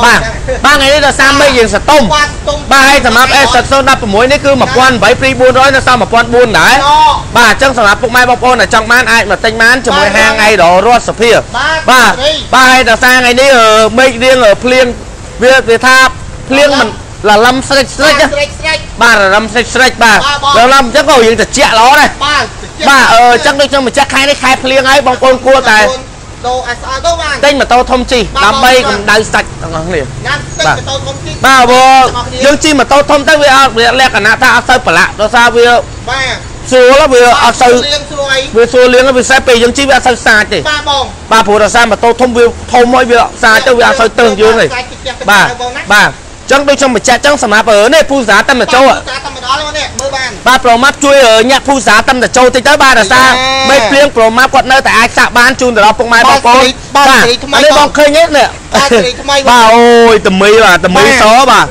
បាទបាទថ្ងៃនេះដល់សាមេយើងសតុំបាទទុំបាទហើយសម្រាប់ S016 នេះគឺ1800ព្រី400នៅសល់1400ដែរអូបាទអញ្ចឹងសម្រាប់ពុកម៉ែបងប្អូនដែលចង់បានអាចមកទិញបានជាមួយបាទហាងអីដល់រត់សុភាបាទបាទសេរីបាទហើយដល់សារថ្ងៃនេះអឺមេឃរៀងអឺភ្លៀងវាវាថាភ្លៀងមិនលលឹមស្រេចស្រេចណាស្រេចស្រេចបាទលលឹមស្រេចស្រេចបាទបាទបងលលឹមអញ្ចឹងក៏យើងត្រជាក់ល្អដែរបាទបាទអឺអញ្ចឹងដូចខ្ញុំបញ្ជាក់ខែនេះខែភ្លៀងហើយបងប្អូនគួរតែ ដូរ SR ទៅបានទិញម៉ូតូធំជីបាទដើម្បីបងកម្ដៅសាច់ទាំងអស់គ្នាញ៉ាំទឹកបាទទៅធំទីបាទបើទាំងអស់គ្នាយើងជិះម៉ូតូធំទៅវាអត់វាលក្ខណៈថាអត់ទៅប្រឡាក់ដោយសារវាបាទស្រួលវាអត់ទៅលៀងស្រួយវាស្រួលលៀងវាសេះពេលយើងជីវាអត់ទៅសាចទេបាទបងបាទព្រោះរសារម៉ូតូធំវាធំហើយវាសាចទៅវាអត់ទៅទើងយើងទេបាទបាទ ចឹងដូចខ្ញុំបញ្ជាក់ចឹងសម្រាប់អឺនេះពូសាតាមតចូលតាតែម្ដងហ្នឹងនេះមើលបានបាទប្រូម៉ាប់ជួយអឺញាក់ពូសាតាមតចូលតិចទៅបាទរសារយ៉ាមេឃភ្លៀងប្រូម៉ាប់គាត់នៅតែអាចសាក់បានជូនទៅដល់ពុកម៉ែបងប្អូនបាទសេរីថ្មីអានេះបងបងឃើញទេនេះបាទសេរីថ្មីបងបាទអូយតមីបាទតមីបាទសបាទ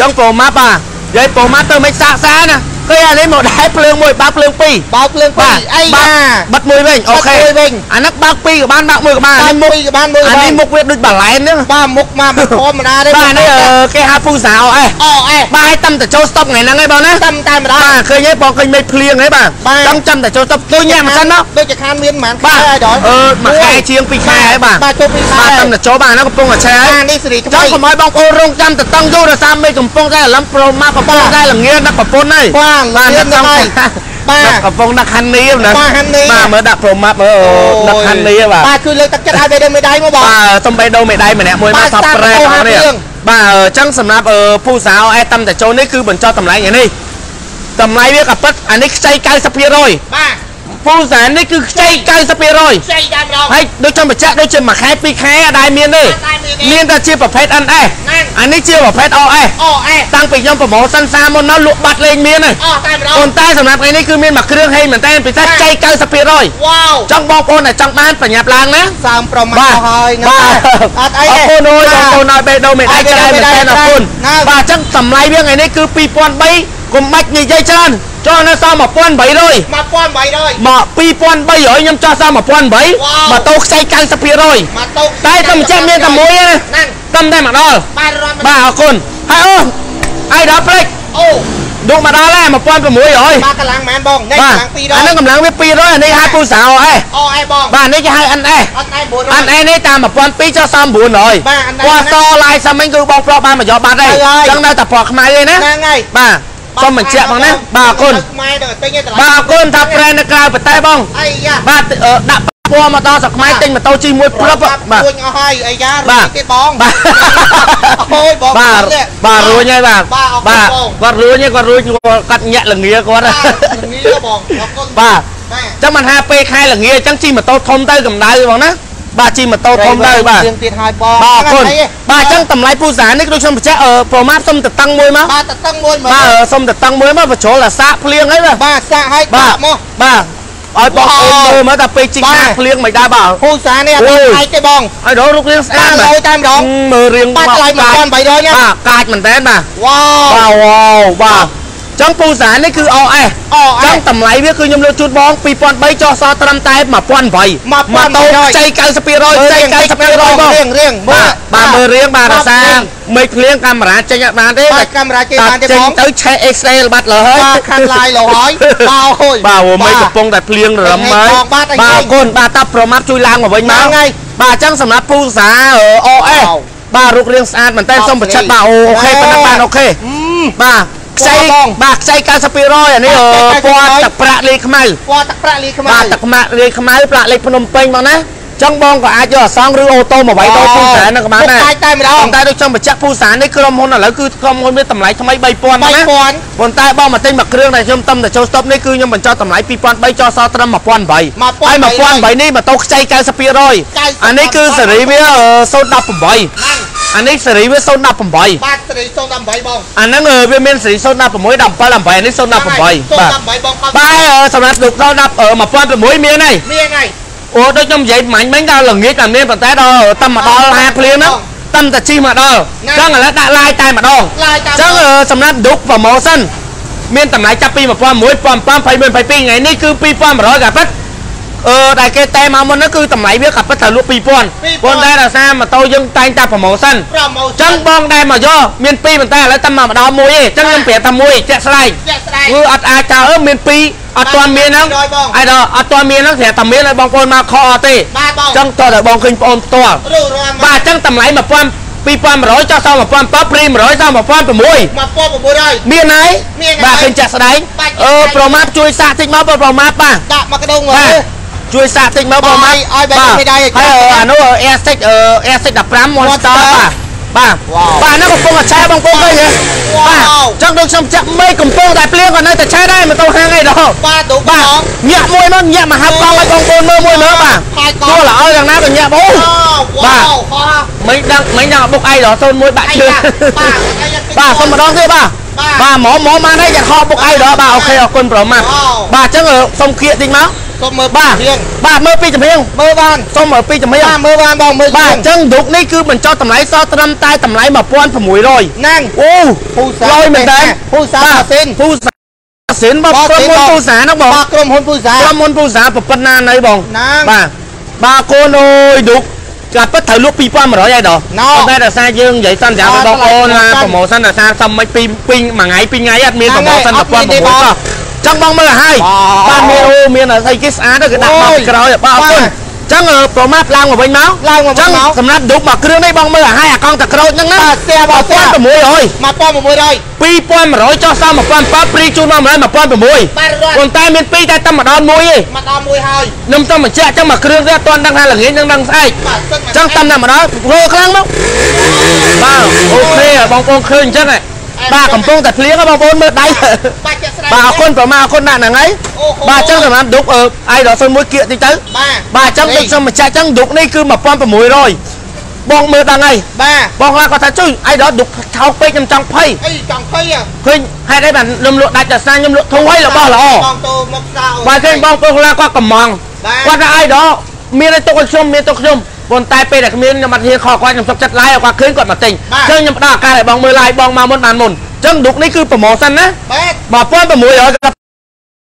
ចឹងប្រូម៉ាប់បាទនិយាយប្រូម៉ាប់ទៅមិនសាក់សាណាឃើញអានេះមកដែរភ្លើងមួយបើកភ្លើងពីរបើកភ្លើងពីបាទរអីបាយ៉ាទបិទមួយវិញអូខេបិទមួយវិញអានេះបើកពីរក៏បានបើកមួយក៏បានបើអាកនេះមុខពីរក៏បានមើលអាបងនេះមុខវាដូចបាឡែនហ្នឹងបាទមុខមកមិនធម្មតាទេបាទនេះអឺគេ ហៅពូសាអអេអូអេបាទឲ្យតាមតចូលស្តុបថ្ងៃហ្នឹងឯងបងណាតាមតែម្ដងបាទឃើញទេបងឃើញមេឃភ្លៀងហីបាទបាទចង់ចាំតែចូលស្តុបជួយញ៉ាំមិនសិនណាដូចជាខានមានប្រហែលខែបាទហើយដល់អឺមួយខែជាងពីរខែហើយបាទបាទចូលពីរខែបាទតាមតចូលបាទហ្នឹងកំពុងតែឆែហើយអានេះសេរីថ្ចមីង់កុំឲ្យបងប្អូនរងចាំតតង់យូរដល់តាមមេឃកំពុងតែលំប្រូមកកំពុងតែល្ងាដឹកប្រពន្ធហើយបាទបាទលឿនដឹកទៅហើយ បាទកំពុងដឹកហាន់នេះណាបាទហាន់នេះបាទមើលដាក់ប្រូម៉ាប់មើលអូដឹកហាន់នេះបាទបាទជួយលើកទឹកចិត្តឲ្យបេដងមេដៃមកបងបាទទំបេដូមេដៃម្នាក់មួយមកបាទថប់ប្រែតាមបងនេះទៅហាត់រឿងបាទអឺចឹងសម្រាប់អឺពូសាអែតាមតចូលនេះគឺបញ្ចុះតម្លៃយ៉ាងនេះតម្លៃវាក៏ពិតអានេះខ្ចី90%បាទ ពូសានេះគឺខ្ចី90%ខ្ចីតែម្ដងហើយដូចខ្ញុំបញ្ជាក់ដូចជាមួយខែពីរខែអត់ដែលមានទេអត់ដែលមានទេមានតែជាប្រភេទ NS ហ្នឹងអានេះជាប្រភេទ OS អូអេតាំងពីខ្ញុំប្រម៉ូសិនសាមុនមកលក់បាត់លេងមានហើយអូតែម្ដងប៉ុន្តែសម្រាប់ថ្ងៃនេះគឺមានមួយគ្រឿងហេងមែនតើពិសេសចៃ90%វ៉ាវចង់បងប្អូនដែលចង់បានប្រញាប់ឡើងណាសើមប្រមាណបាទទៅហើយហ្នឹងបាទអត់អីអរគុណអូយបងប្អូនឲ្យបេដូមេដៃច្រើនមែនតើអរគុណណាបាទអញ្ចឹងតម្លៃវាថ្ងៃនេះគឺ2003 កុំបាច់និយាយច្រើនចុះនៅសល់1800 1800មក2300ខ្ញុំចោះសល់1800វ៉ាវម៉ូតូខ្ចី90%មកតោកតែតែមិនចេះមានតែមួយទេណាហ្នឹងត្រឹមតែមកដល់បាទរត់បាទអរគុណហើយអូអាយដល់ព្រេចអូដួកមកដល់ហើយ1600បាទកម្លាំងមែនបងនេះបាទកម្លាំង200អានឹងកម្លាំងវា200អានេះហៅពូសៅអេអូអេបងបាទនេះគេហៅ NS អត់ឯ400អានអេនេះតាម1200ចុះ3900បាទអានពណ៌សឡាយសាមិញគឺបងប្រុសបានមកយកបាត់ហើយហើយហើយអញ្ចឹងនៅតែពណ៌ខ្មៅទេណាហ្នឹងហើយបាទ សូមបញ្ជាក់បងណាបាទអរគុណខ្មែរទៅទិញឲ្យតម្លៃបាទអរគុណថាប្រែនៅក្រៅប្រទេសបងអីយ៉ាបាទអឺដាក់ពណ៌មកដល់ស្រុកខ្មែរទិញម៉ូតូជីមួយព្រឹបបាទរួញអស់ហើយអីយ៉ាបាទរួញទៀតបងបាទអូយបងបាទនេះបាទរួញហើយបាទបាទអរគុណបាទបងគាត់រួញហើយគាត់រួញគាត់ញាក់ល្ងាគាត់បាទនេះបងអរគុណបាទបាទចឹងមិនថាពេលខែល្ងាអញ្ចឹងជិះម៉ូតូធំទៅកម្ដៅបងណា បាទជិះម៉ូតូធំទៅបាទទៀងទៀតហើយបងបាទអរគុណហ្នឹងហើយបាទអញ្ចឹងតម្លៃពូសានេះដូចខ្ញុំបញ្ជាក់អឺប្រមាណសុំតតឹងមួយមកបាទតតឹងមួយមើលបាទអឺសុំតតឹងមួយមកបញ្ចូលអាសាកភ្លៀងអីបាទបាទសាក់ឲ្យបាទដាក់មកបាទឲ្យបងប្អូនមើលមកតែពេលជីកបាទសាកភ្លៀងមិនដែរបាទភូសានេះអត់អូយឯងទេបងឲ្យដល់រូបរាងស្អាបាទតលយតែម្ដងមើលរៀងបាទថ្លៃកាច1800ណាបាទកាចមែនតើបាទវ៉ាវបាទវ៉ាវបាទអញ្ចឹងពូសានេះគឺ OS អូអអេញ្ចឹងតម្លៃវាគឺខ្ញុំលើកជូនបង2003ចុះសល់ត្រឹមតែ1800 1800ម៉ូតូខ្ចី90%ខ្ចី90%បងរៀងរៀងមើបាទលបាទមើលរៀងបាទបារទសារៀងមេឃភ្លៀងកាមេរ៉ាចេញអត់បានទេបាទកាមេរ៉ាចេញបានទេចេញបងទៅឆេះ XL បាត់លើហើយបាទខាងឡាយលោហើយបាទអូយបាទអូមេឃកំពុងតែភ្លៀងរឹមហើយបាទអីបាទអរគុណបាទតាប្រមាត់ជួយឡើងមកវិញមកហ្នឹងហើយបាទអញ្ចឹងសម្រាប់ពូសាអអេវ៉ាវបាទរូបរាងស្អាតមែនតើអរសូមបញ្ឆិតស្រីបាទអូអូខេអេប៉ុណ្ណឹងបានអូខេអឺមបាទ ខ្ចីបងបាទខ្ចី90%អានេះអឺបាទពណ៌90%ទឹកប្រាក់លេខខ្មៅពណ៌ទឹកប្រាក់លីខ្មៅបាទទឹកម៉ាក់រាយខ្មៅប្រាក់លេខភ្នំពេញបងណាចឹងបងក៏អាចយកអសងឬអូតូមកវាយដូរពូសានឹងក៏បានដែរកាយតែម្ដងប៉ុន្តែដូចខ្ញុំបញ្ជាក់ពូសានេះក្រុមហ៊ុនឥឡូវគឺក្រុមហ៊ុនមានតម្លៃថ្មី3000ណា3000ប៉ុន្តែបងមកទិញមួយគ្រឿងដែលខ្ញុំតំតែចូលស្តុបនេះគឺខ្ញុំបញ្ចុះតម្លៃ2003ចុះសល់ត្រឹម1800ហើយ1800នេះម៉ូតូខ្ចី90%អានេះគឺសេរីវាអឺ018ហ្នឹង អានេះសេរីវា018បាទសេរី018បងអាហ្នឹងអឺវាមានសេរី016 17 18អានេះ018បាទ018បងបាទអឺសម្រាប់លោកដល់10អឺ1600មានហើយមានហើយអូដូចខ្ញុំនិយាយមិញមិញដល់ល្ងាចតែមានប៉ុន្តែដល់តាមមកដល់ហាភ្លៀងហ្នឹងតាមតែជីមកដល់អញ្ចឹងឥឡូវដាក់ឡាយតែម្ដងឡាយតាមអញ្ចឹងអឺសម្រាប់ឌុក promotion មានតម្លៃចាប់ពី1001 2000 2022ថ្ងៃនេះគឺ2100កាពិត អឺដែលគេតែមកមុនហ្នឹងគឺតម្លៃវាកាពិតត្រូវលក់2000ប៉ុន្តែដោយសារម៉ូតូយើងតែងតែ promotion ប្រម៉ូអញ្ចឹងបងដែលមកយកមាន2ប៉ុន្តែឥឡូវតាមមកម្ដងមួយទេអញ្ចឹងខ្ញុំប្រាប់ថាមួយជាក់ស្ដែងជាក់ស្ដែងគឺអត់អាចចោលអឺមាន2អត់ទាន់មានហ្នឹង200បងហើយដល់អត់ទាន់មានហ្នឹងស្រាប់តែមានឲ្យបងប្អូនមកខកអត់ទេបាទបងអញ្ចឹងតើតែបងឃើញបងប្អូនផ្ទាល់រូរាន់បាទអញ្ចឹងតម្លៃ1000 2500ចុះដល់1700ព្រី100ដល់1600 1900មានហើយមានហើយបាទឃើញចាក់ស្ដែងបាទអឺប្រមាថជួយសាកតិចមកបើប្រមាថបាទដាក់មកកដងមើបាទល ជួយសាកតិចមកប្រមាថឲ្យឲ្យបែរបាទមេដៃឲ្យហើយចាក់អានោះ Air Stick អឺ Air Stick 15 Monster Monster បាទបាទវ៉ាវបាទហ្នឹងកំពុងតែឆែបងប្អូនឃើញទេវ៉ាវបាទចង់ដូចខ្ញុំចាក់មេកំពុងតែភ្លៀងក៏នៅតែឆែដែរមិនទៅហាងអីដល់បាទទូបាបាទទញាក់មួយមកញាក់មកហាត់កង់ឲ្យបងប្អូនមើលមួយមើលបាទផាយកង់ចូលល្អឲ្យយ៉ាងណាក៏ញាក់បងអូវ៉ាវខោមិនដឹងមិនដឹងបុកអីដល់01បាក់អីជើងបាទបាទបាទសុំម្ដងទៀតបាទ បាទបាទហ្មងហ្មងបានហើយចាក់ខោបុកអីដល់បាទអូខេអរគុណប្រមាត់វ៉ាវបាទអញ្ចឹងអឺសុំគៀកតិចមកសូមមើលបាទរៀងបាទមើលពីចម្រៀងមើលបានសុំមើលពីចម្រៀងបាទមើលបានបងមើលបាទរៀអងញ្ចឹងឌុកនេះគឺបញ្ចុះតម្លៃសល់ត្រឹមតែតម្លៃ1600ហ្នឹងអូពូសាលយមែនតើពូសាម៉ាស៊ីនពូសាសិនបងបងក្រុមហ៊ុនបងពូសាហ្នឹងបងបាទក្រុមហ៊ុនពូសាក្រុមហ៊ុនពូសាប្រប៉ុណ្ណាណៃបងហ្នឹងបាទបាទកូនអើយឌុក ចាប់ពិតត្រូវលក់2100ហើយដល់ណូតែដោយសារយើងនិយាយសន្យាអទៅត់បងប្អូនថ្លៃណាថ្លៃប្រម៉ូសិនដោយសារសុំមិនពីពីមួយថ្ងៃពីរថ្ងៃអត់មានហ្នឹងប្រម៉ូសិនហើយអត់មានទេបង1600សោះចឹងបងមើលឲ្យហើយបាទបាទមានអូមានអីគេស្អាតទៅគេដាក់មកអូយពីក្រោយបាទអរគុណបាទ ចឹងអឺប្រមាថឡើងមកវិញមកឡើងមកវិញចឹងមកសម្រាប់ឌុកមកគ្រឿងនេះបងមើលឲ្យហើយអាកង់តាក្រូចហ្នឹងណាបាទផ្ទះបងផ្ទះ1600 1600 2100ចុះសល់1700ព្រីជូនមក100 1600បាទរត់ប៉ុន្តែមានពីរតែតែម្ដងមួយទេមកដល់មួយហើយខ្ញុំទៅបញ្ជាក់ចឹងមកគ្រឿងនេះអត់ទាន់ដឹងថាល្ងាចនឹងដឹងស្អែកបាទសិនមកចឹងតាមតែម្ដងរោខ្លាំងមកបាទអូខេបងប្អូនឃើញអញ្ចឹងហ៎ បាទកំពុងតែភ្លៀងហ៎បងប្អូនមើលដៃបាទចាក់ស្រែបាទអរគុណប្រមាអរគុណដាក់ហ្នឹងហើយអូហូបាទចឹងសម្រាប់ឌុកអឺអាយដល់សុនមួយគៀកតិចទៅបាទបាទចឹងដូចខ្ញុំបញ្ជាក់ចឹងឌុកនេះគឺ1600បងមើលដឹងហើយបាទបងគាត់គាត់ថាជួយអាយដល់ឌុកថោកពេកខ្ញុំចង់ភ័យអីចង់ភ័យហ៎ឃើញហេតុអីបានខ្ញុំលក់ដាច់ដល់ស្នាខ្ញុំលក់ធូរហើយរបស់ល្អបងតូមកសៅបាទឃើញបងប្អូនខ្លះគាត់កំងបាទគាត់ថាអីដល់មានឲ្យទុកឲ្យខ្ញុំមានទុកខ្ញុំ ប៉ុន្តែពេលដែលគ្មានខ្ញុំអត់ហ៊ានខកគាត់ខ្ញុំសុកចិត្តឡាយឲ្យគាត់ឃើញគាត់មកទិញអញ្ចឹងខ្ញុំផ្ដល់ឱកាសឲ្យបងមើលឡាយបងមកមុនបានមុនអញ្ចឹងឌុកនេះគឺប្រម៉ូសិនណាបាទ1600គាត់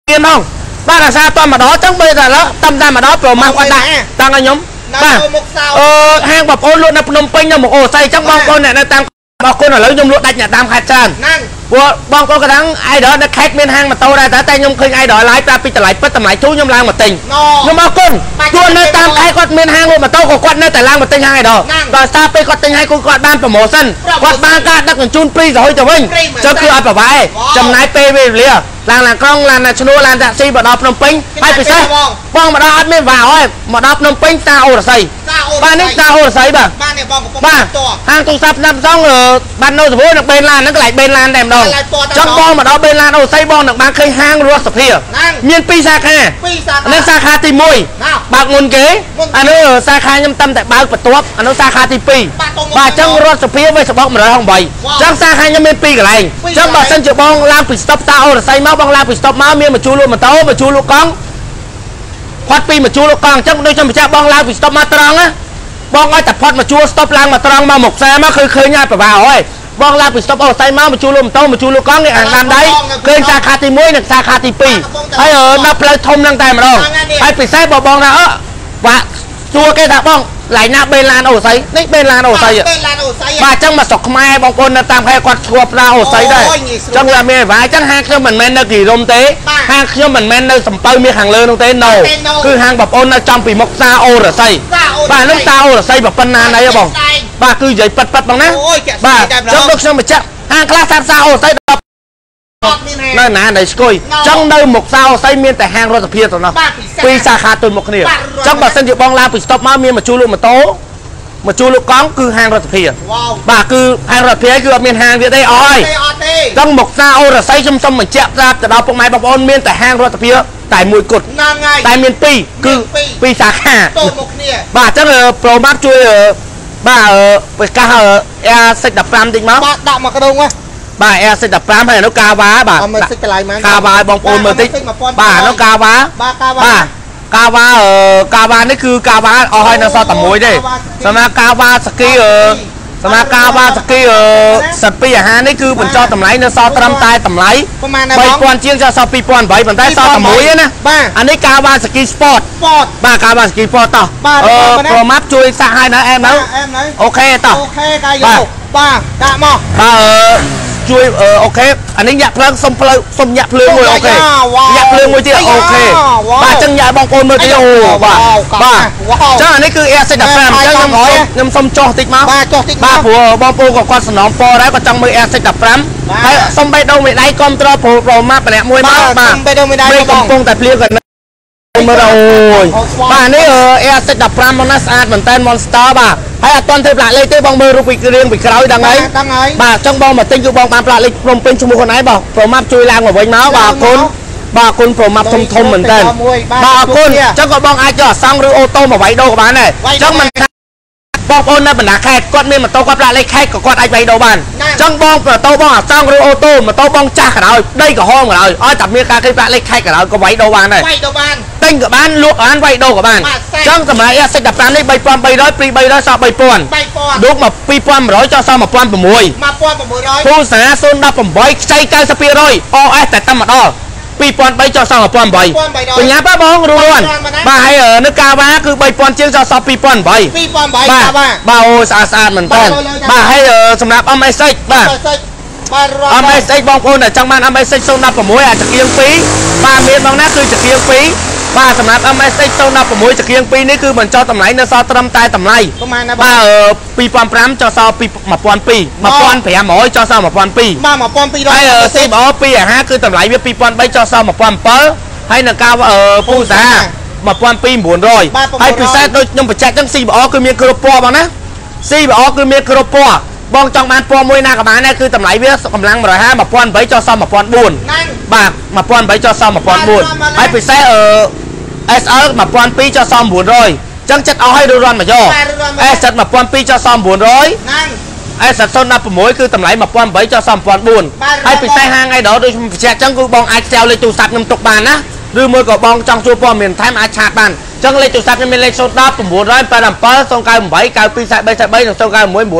ទៀតផងបាទអាសាតម្ដងអញ្ចឹងបើតែឡើតាមតែម្ដងប្រម៉ាស់គាត់ដាក់តាំងឲ្យខ្ញុំណាបាទតូមកសៅអឺហាងបងប្អូនលក់នៅភ្នំពេញនៅមកអូស័យអញ្ចឹងបងប្អូនអ្នកនៅតាមបងប្អូនឥឡូវខ្ញុំលក់ដាច់អ្នកតាមខេត្តច្រើនហ្នឹង ព្រោះបងប្អូនកណ្ដឹងអៃដលនៅខេត្តមានហាងម៉ូតូដែរតែតែខ្ញុំឃើញអៃដលឡាយប្រាប់ពីតម្លៃពិតតម្លៃទូខ្ញុំឡើងមកទិញណូខ្ញុំអរគុណបាច់ទោះនៅតាមខេត្តគាត់មានហាងលក់ម៉ូតូក៏គាត់នៅតែឡើងមកទិញហាងអៃដលហ្នឹងដោយសារពេលគាត់ទិញហើយគាត់គាត់បានប្រម៉ូសិនប្រម៉ូសិនគាត់បានការដឹកជញ្ជូនព្រីទៅហើយទៅវិញព្រីមែនចឹងគឺអត់ប្រវែវ៉ាវចំណាយពេលវេលា ឡានឡានក្រុងឡានឈ្នួលឡានតាក់ស៊ីមកដល់ភ្នំពេញចំណាហើយយពិសេសពេលបងបងមកដល់អត់មានវ៉ាវហើយមកដល់ភ្នំពេញតាអូរស័យសាអូបាទនេះតាអូរស័យបាទបាទនេះបងកំពុងបាទតតហាងទូរស័ព្ទឆ្នាំសងបាននៅសភូនឹងបេនឡានហ្នឹងកន្លែងបេនឡានតែម្ដងកន្លែងពណ៌តែចង់ម្ដបងងមកដល់បេនឡានអូស័យបងនឹងបានឃើញហាងរស់សភាហ្នឹងមានពីរសាខាពីរសាខានេះសាខាទីណា1បើកមុនគេមុនគេអានោះសាខាខ្ញុំតាំតែបើកបន្ទាប់អានោះសាខាទី2បាទតូមកបាទអញ្ចឹងរត់សភាវិញសបក168អញ្ចឹងសាខាខ្ញុំមាន2កន្លែងពីរអញ្ចឹងបើកន្លែងសិនជាបងឡើងពីស្តុបតាអូរស័យមកបងឡើងពីស្តុបមកមានមកជួលលក់ម៉ូតូមកជួលលក់កង់ផាត់ពីមកជួលលក់កង់អញ្ចឹងដូចខ្ញុំបញ្ជាក់បងឡើងពីស្តុបមកត្រង់ណាបងឲ្យតែផាត់មកជួលស្តុបឡើងមកត្រង់មកមុខខ្សែមកគឺឃើញហើយប្រវាហើយបងឡើងពីស្តុបអូរស័យមកមកជួលលក់ម៉ូតូមកជួលលក់កង់នេះអាងតាមដៃឃើញសាខាទី1និងសាខាទី2ហើយអឺនៅផ្លូវធំហ្នឹងតែម្ដងហើយពិសេសបើបងថាអឺបាក់ សួរគេថាបងឡៃណាបេនឡានអូរស័យនេះបេនឡានអូរស័យពេលឡានអូស័យបាទអញ្ចឹងមកស្រុកខ្មែរបងប្អូននៅតាមខេត្តគាត់ឈ្មោះផ្សារអូស័យដែរអូអយងាយស្រួលញ្ចឹងវាមានវាអញ្ចឹងហាងខ្ញុំមិនមែននៅគីរុំទេបាទហាងខ្ញុំមិនមែននៅសំពៅមាសខាងលើនោះទេ no ទេ no គឺហាងបងប្អូននៅចំពីមុខផ្សារអូរស័យសាអូបាទនឹងផ្សារអូរស័យប៉ុណ្ណាណៃហ៎បងតែងបាទគឺនិយាយប៉ិតប៉ិតបងណាអូយចាក់បាទតែអញ្ចឹងដូចខ្ញុំបញ្ជាក់ហាងខ្លះតាមផ្សារអូរស័យដល់អត់មា នហេនៅណានៅស្គយអញ្ចឹងនៅមុខផ្សារអូរស័យមានតែហាងរដ្ឋាភិបាលទៅនោះបាទពិសេសពីរសាខាទុនមុខគ្នាបាទអញ្ចឹងបើសិនជាបងឡើងពីស្តុបមកមានមកជួលលក់ម៉ូតូមកជួលលក់កង់គឺហាងរដ្ឋាភិបាលវ៉ាវបាទគឺហាងរដ្ឋាភិបាលគឺអត់មានហាងទៀតទេអស់ហើយទេអត់ទេចឹងមកផ្សារអូរស័យខ្ញុំសូមបញ្ជាក់ប្រាប់ទៅដល់ពុកម៉ែបងប្អូនមានតែហាងរដ្ឋាភិបាលតែមួយគត់ហ្នឹងហើយតែមានពីរគឺមានពីរពីរសាខាតូមកគ្នាបាទអញ្ចឹងប្រូម៉ាត់ជួយអឺបាទអឺប្រកាសអឺ Air 15 តិចមកបាទដាក់មកក្រុងហ៎ បាទ Air 15ហើយអានោះកាវ៉ាបាទអត់មើលសិចកន្លែងមែនកាវ៉ាឲ្យបងប្អូនមើលតិចបាទបាទអានោះកាវ៉ាបាទកាវ៉ាបាទកាវ៉ាអឺកាវ៉ានេះគឺកាវ៉ាអស់ហើយនៅសល់តែមួយទេសម្រាប់កាវ៉ាស្គីអឺសម្រាប់កាវ៉ាស្គីអឺសិតពីអាហារនេះគឺបញ្ចុះតម្លៃនៅសល់ត្រឹមតែតម្លៃប្រហែលណាបង3000ជាងចុះសល់2008ប៉ុន្តែសល់តែមួយទេណាបាទអានេះកាវ៉ាស្គីស្ពតពតបាទកាវ៉ាស្គីស្ពតតោះបាទអឺបាទប្រម៉ាប់ជួយសាក់ឲ្យណាអែមទៅអែមណៃអូខេតោះអូខេកាយបាទយកបាទដាក់មកបាទអឺ ជួយអឺ OK អានេះញាក់ភ្លើងសុំភ្លើងសុំញាក់ភ្លើងមួយ OK wow ញាក់ភ្លើងមួយទៀតអាយ៉ា OK wow បាទអញ្ចឹងញាក់បងប្អូនមើលទៀតអូបាទវ៉ាវបាទវ៉ាវអញ្ចឹងអានេះគឺ Air 15អញ្ចឹងខ្ញុំសុំខ្ញុំសុំចុះតិចមកបាទចុះតិចបាទមកព្រោះបងប្អូនក៏គាត់សំណូមពរដែរគាត់ចង់មើល Air 15ហើយសុំបេះដូងមេដៃគ្រប់ត្រព្រោះប្រម៉ាប់ម្នាក់មួយមកបាទបាទសុំបេះដូងមេដៃមេបងកំពុងតែភ្លៀងក៏ នៅមើលអូយបាទនេះអឺ R 15មកណាស្អាតមែនតើ Monster បាទហើយអត់ទាន់ធ្វើផ្លាកលេខទេបងមើលរូបពីរៀងពីក្រោយដឹងហើយដឹងហើយបាទចង់បងមកទិញគឺបងបានផ្លាកលេខព្រមពេញឈ្មោះខ្លួនឯងបាទប្រមាប់ជួយឡើងមកវិញមកបាទអរគុណបាទអរគុណប្រមាប់ធំធំមែនតើបាទអរគុណចឹងក៏បងអាចយកអសង្ឃឬអូតូមកវាយដូរក៏បានដែរចឹងមិនថា បងប្អូននៅបណ្ដាខេត្តគាត់មានម៉ូតូគាត់ផ្លាកលេខខេត្តក៏គាត់អាចវាយដូរបានចឹងបងម៉ូតូបងអសង្ឃឬអូតូម៉ូតូបងចាស់ក៏ដោយដីក្រហមក៏ដោយឲ្យតែមានការគេផ្លាកលេខខេត្តក៏ដោយក៏វាយដូរបានដែរវាយទៅបានទិញក៏បានលក់ក៏បានវាយដូរក៏បានបាទសេះចឹងសម្រាប់ S15 នេះ3300 2300សល់3000 3000ឌុកមក2100ចុះសល់1600 1600ភូសា018ខ្ចី90% OS តែតែម្ដង 2003ចុះសល់1800បញ្ញាប់បងរួនបាទហើយនៅកាវ៉ាគឺ3000ជាងចុះសល់2008 2008បាទបាទបាទបាទអូស្អាតស្អាតមែនតើបាទហើយសម្រាប់ MSX បាទបាទរត់ MSX បងប្អូនដែលចង់បាន MSX 016អាចចង្គៀង2បាទមានបងណាគឺចង្គៀង2 បាទសម្រាប់ MSX 016ចង្គៀង2នេះគឺបញ្ចុះតម្លៃនៅសល់ត្រឹមតែតម្លៃប្រហែលណាបាបាទទ2005ចុះសល់2002 1500ចុះសល់1002បាទ1200ហើយ CBO 250គឺតម្លៃវា2003ចុះសល់1700ហើយនៅការពូសា1200បាទហើយពិសេសដូចខ្ញុំបញ្ជាក់ចឹង CBO គឺមានគ្រប់ពណ៌បងណា CBO គឺមានគ្រប់ពណ៌ បងចង់បានពណ៌មួយណាក៏បានដែរគឺតម្លៃវាកម្លាំង150 1800ចុះសល់1400ហ្នឹងបាទ1800ចុះសល់1400ហើយពិសេសអឺ SL 1200ចុះសល់900ចឹងចិត្តអស់ឲ្យរត់មកយក S ចិត្ត1200ចុះសល់900ហ្នឹងអេស016 គឺតម្លៃ1800ចុះសំ1400ហើយពិសេសហាងឯដល់ដូចខ្ញុំបញ្ជាក់អញ្ចឹងគឺបងអាចខ្ចៅលេខទូរស័ព្ទខ្ញុំទុកបានណា ឬមួយក៏បងចង់ជួបព័ត៌មានថែមអាចឆាតបានអញ្ចឹងលេខទូរស័ព្ទខ្ញុំមានលេខ010 987 098 9243និង091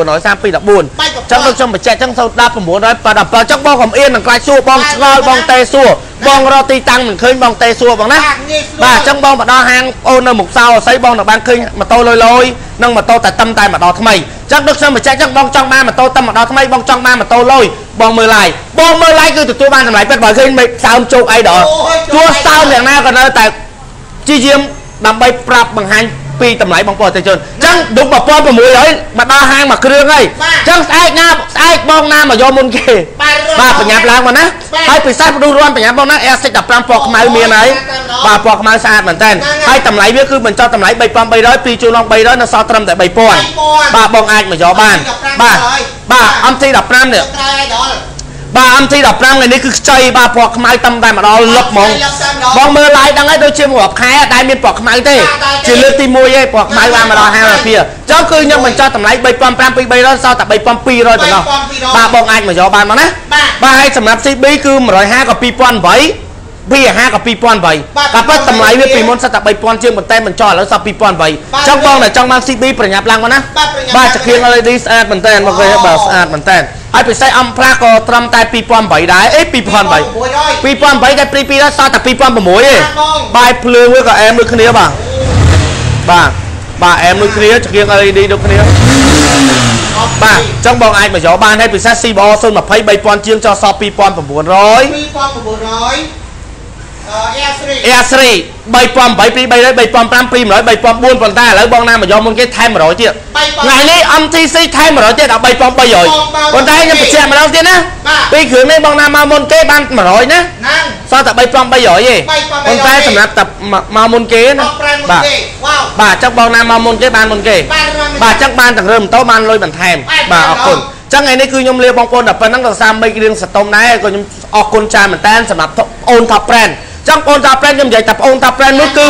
93214អញ្ចឹងដូចខ្ញុំបញ្ជាក់អញ្ចឹង010 987អញ្ចឹងបងកុំអៀននឹងខ្លាចសួរបងឆ្ងល់បងតេសួរបងរកទីតាំងមិនឃើញបងតេសួរបងណាបាទងាយស្រួលបាទអញ្ចឹងបងមកដល់ហាងអូននៅមុខសៅអស័យបងនៅបានឃើញម៉ូតូលយលយ និងម៉ូតូតែតឹមតែម្ដងថ្មីអញ្ចឹងដូចខ្ញុំបញ្ជាក់អញ្ចឹងបងចង់បានម៉ូតូតឹមម្ដងថ្មីបងចង់បានម៉ូតូលយបងមើលឡាយបងមើលឡាយគឺទទួលបានតម្លៃពិតបើឃើញមិនសើមជោគអីដល់ទោះសើមយ៉ាងណាក៏នៅតែជាយាមដើម្បីប្រាប់បង្ហាញ ពីតម្លៃបងប្អូនអតិថិជនអញ្ចឹងឌុក1600មកដល់ហាងមួយគ្រឿងហើយអញ្ចឹងស្អែកណាស្អែកបងណាមកយកមុនគេបាទរត់បាទបញ្ញាប់ឡើងមកណាហើយពិសេសបដុសរាន់បញ្ញាប់បងណា Air 15ពណ៌ខ្មៅមានហើយបាទពណ៌ខ្មៅស្អាតមែនតើហើយតម្លៃវាគឺបញ្ចុះតម្លៃ3300ពីរជួលឡង300នៅសល់ត្រឹមតែ3000បាទបងអាចមកយកបានបាទបាទ MT 15នេះ ក្រៅឲ្យដល់បាទ MT 15ថ្ងៃនេះគឺខ្ចីបាទពណ៌ខ្មៅតាំងតែម្ដងលឹបហ្មងបងមើល live ដឹងហើយដូចជាមួយរាប់ខែតែមានពណ៌ខ្មៅទេជាលើកទី1ឯងពណ៌ខ្មៅបានមកដល់50ភាអញ្ចឹងគឺខ្ញុំបញ្ចុះតម្លៃ3500ពី300សល់តែ3200ប៉ុណ្ណោះបាទបងអាចមកយកបានមកណាបាទបាទហើយសម្រាប់ CB គឺ150ក៏2008 250ក៏2008បាទក៏ប៉ុន្តែតម្លៃវាពីមុនសិតតែ3000ជាងប៉ុន្តែបញ្ចុះឥឡូវសល់2008អញ្ចឹងបងតែចង់បាន CB ប្រញាប់ឡើងមកណាបាទប្រញាប់បាទឡើងចក្រៀង LED ស្អាតមែនតើមកគេបាទស្អាតមែនតើ ហើយពិសេសអំផ្លាកក៏ត្រឹមតែ2008ដែរអេ2008 2008តែព្រី2ដល់សល់តែ2006ទេបងបាយភ្លើងវាក៏អែមដូចគ្នាបាទបាទបាទអែមដូចគ្នាចក្រៀង LED ដូចគ្នាបាទអញ្ចឹងបងអាចមកយកបានហើយពិសេស CBO 020 3000ជាងចុះសល់2900 2900 អឺ Air 3 Air 3 3008 2300 3500 200 3004ប៉ុន្តែឥឡូវបងណាមកយកមុនគេថែម100ទៀតថ្ងៃនេះ MTC ថែម100ទៀតដល់3300ប៉ុន្តែខ្ញុំបញ្ជាក់ម្ដងទៀតណាពីគ្រឿងនេះបងណាមកមុនគេបាន100ណាហ្នឹងសល់តែ3300ទេប៉ុន្តែសម្រាប់តែមកមុនគេណាអបប្រាំងបាទគេវ៉ាវបាទអញ្ចឹងបងណាមកមុនគេបានមុនគេបាទរត់បាទអញ្ចឹងបានទាំងរើម៉ូតូបានលុយបន្ថែមបាទបាទអរគុណបាទអញ្ចឹងថ្ងៃនេះគឺខ្ញុំលាបងប្អូនតែប៉ុណ្្នឹងក៏សាមេករឿងសតុំដែរក៏ខ្ញុំអរគុណច្រើនមែនតើសម្រាប់អូន Top Brand អញ្ចឹងបង Top Brand ខ្ញុំនិយាយតែបង Top Brand មួយគឺ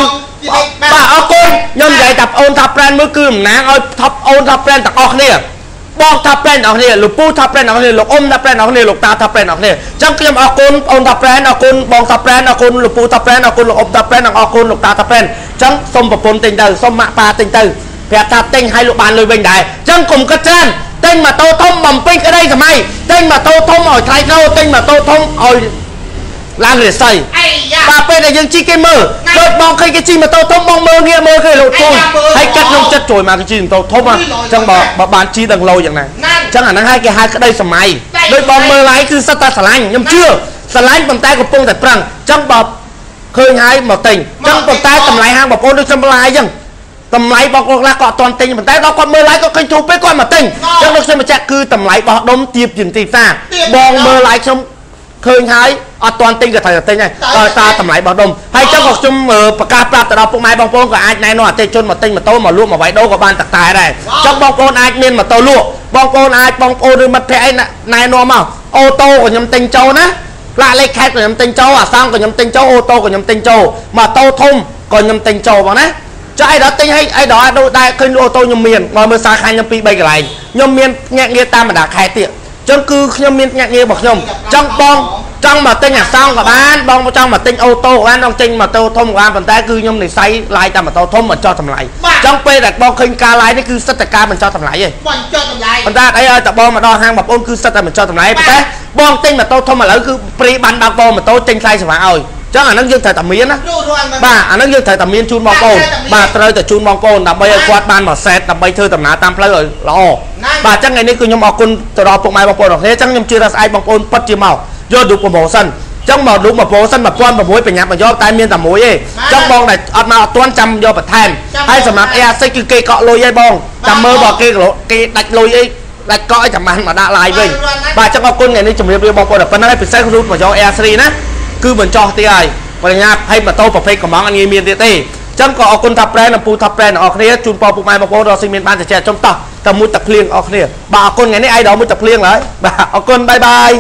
បាទអរគុណខ្ញុំនិយាយតែបង Top Brand មួយគឺតំណាងឲ្យ Top អូន Top Brand ទាំងអស់គ្នាបង Top Brand ទាំងអស់គ្នាលោកពូ Top Brand ទាំងអស់គ្នាលោកអ៊ំ Top Brand ទាំងអស់គ្នាលោកតា Top Brand ទាំងអស់គ្នាអញ្ចឹងខ្ញុំអរគុណបង Top Brand អរគុណបង Top Brand អរគុណលោកពូ Top Brand អរគុណលោកអ៊ំ Top Brand និងអរគុណលោកតា Top Brand អញ្ចឹងសូមប្រពន្ធទិញទៅសូមម៉ាក់ប៉ាទិញទៅប្រាប់ថាទិញឲ្យលោកបានលុយវិញដែរអញ្ចឹងកុំគិតច្រើនទិញម៉ូតូធំបំពេញក្តីសម័យទិញម៉ូតូធំឲ្យថ្លៃថ្នូរទិញម៉ូតូធំឲ្យ ឡើងរាសីអីយ៉ាបាទពេលដែលយើងជិះគេមើលដូចបងឃើញគេជិះម៉ូតូធំបងមើលងាកមើលគេលោកទូនហើយកាត់ក្នុងចិត្តជួយមកគេជិះម៉ូតូធំហ៎អញ្ចឹងបើបើបានជិះដល់លោយ៉ាងណាណាស់អញ្ចឹងអាហ្នឹងឲ្យគេហៅក្តីសម័យដូចបងមើលឡាយគឺសិតតែស្រឡាញ់ខ្ញុំជឿស្រឡាញ់ប៉ុន្តែកំពុងតែប្រឹងអញ្ចឹងបើឃើញហើយមកទិញអញ្ចឹងប៉ុន្តែតម្លៃហាងបងប្អូនដូចខ្ញុំឡាយអញ្ចឹងតម្លៃបងប្អូនខ្លះក៏អត់ទាន់ទិញប៉ុន្តែដល់គាត់មើលឡាយគាត់ឃើញធូរពេកគាត់មកទិញអញ្ចឹងដូចខ្ញុំបញ្ជាក់គឺតម្លៃបោះដុំទៀបជាងទីផ្សារបងមើលឡាយខ្ញុំ ឃើញហើយអត់ទាន់ទិញក៏ត្រូវតែទិញហើយដោយសារតម្លៃរបស់ដុំហើយចឹងក៏ខ្ញុំអឺប្រកាសប្រាប់ទៅដល់ពុកម៉ែបងប្អូនក៏អាចណែនាំអតិថិជនមកទិញម៉ូតូមកលក់មកវាយដូរក៏បានតកតែដែរចឹងបងប្អូនអាចមានម៉ូតូលក់បងប្អូនអាចបងប្អូនឬមិត្តភ័ក្តិអីណែនាំមកអូតូក៏ខ្ញុំទិញចូលណាផ្លាកលេខខេត្តក៏ខ្ញុំទិញចូលអាសង់ក៏ខ្ញុំទិញចូលអូតូក៏ខ្ញុំទិញចូលម៉ូតូធំក៏ខ្ញុំទិញចូលបងណាចុះអីដល់ទិញឲ្យអីដល់អាចដូចដែរឃើញអូតូខ្ញុំមានមកមើលសាខាខ្ញុំ2 3កន្លែងខ្ញុំមានញាក់ងារតាមបណ្ដាខេត្តទៀត ចឹងគឺខ្ញុំមានញាក់ងាររបស់ខ្ញុំចឹងបងចង់មកទិញអាសង់ក៏បានបងចង់មកទិញអូតូក៏បានបងទិញម៉ូតូធំក៏បានប៉ុន្តែគឺខ្ញុំនិស័យឡាយតាមម៉ូតូធំមកចោះតម្លៃចឹងពេលដែលបងឃើញការឡាយនេះគឺសិតតែការបញ្ចុះតម្លៃឯងបញ្ចុះតម្លៃប៉ុន្តែអីឲ្យតបងមកដល់ហាងបងប្អូនគឺសិតតែបញ្ចុះតម្លៃប៉ុន្តែបងទិញម៉ូតូធំឥឡូវគឺព្រីបានបើកបងម៉ូតូចេញថ្លៃសេវាឲ្យ ចឹងអាហ្នឹងយើងត្រូវតែមានណាយូររាល់មែនបាទអាហ្នឹងយើងត្រូវតែមានជូនបងប្អូនបាទត្រូវតែជូនបងប្អូនដើម្បីឲ្យគាត់បានមកសេតដើម្បីធ្វើដំណើរតាមផ្លូវឲ្យល្អបាទអញ្ចឹងថ្ងៃនេះគឺខ្ញុំអរគុណទៅដល់ពុកម៉ែបងប្អូនអរគ្នាអញ្ចឹងខ្ញុំជឿថាស្អែកបងប្អូនពិតជាមកយកឌុបប្រម៉ូសិនអញ្ចឹងមកឌុបប្រម៉ូសិន1600ប្រញាប់មកយកតែមានតែមួយទេអញ្ចឹងបងដែលអត់មកអត់ទាន់ចាំយកបន្ថែមហើយសម្រាប់ Air 6គឺគេកក់លុយឯងបងចាំមើលបើគេគេដាច់លុយអីដាច់កក់អីចាំបានមកដាក់ live វិញបាទអញ្ចឹងអរគុណថ្ងៃនេះជម្រាបលាបងប្អូនតែប៉ុណ្្នឹងហើយពិសេសរូតមកយក Air 3 ណា គឺបញ្ចោះទៀតហើយបញ្ញាហើយម៉ូតូប្រភេទកំងអត់ងាយមានទៀតទេចឹងក៏អរគុណថាប្រែនិងពូថាប្រែអ្នកនរគ្នាជូនពរពុកម៉ែបងប្អូនរកស៊ីមានបានតែចែកចំតោះតែមួយទឹកភ្លៀងអរគ្នាបាទអរគុណថ្ងៃនេះអាយដល់មួយទឹកភ្លៀងហើយបាទអរគុណបាយបាយ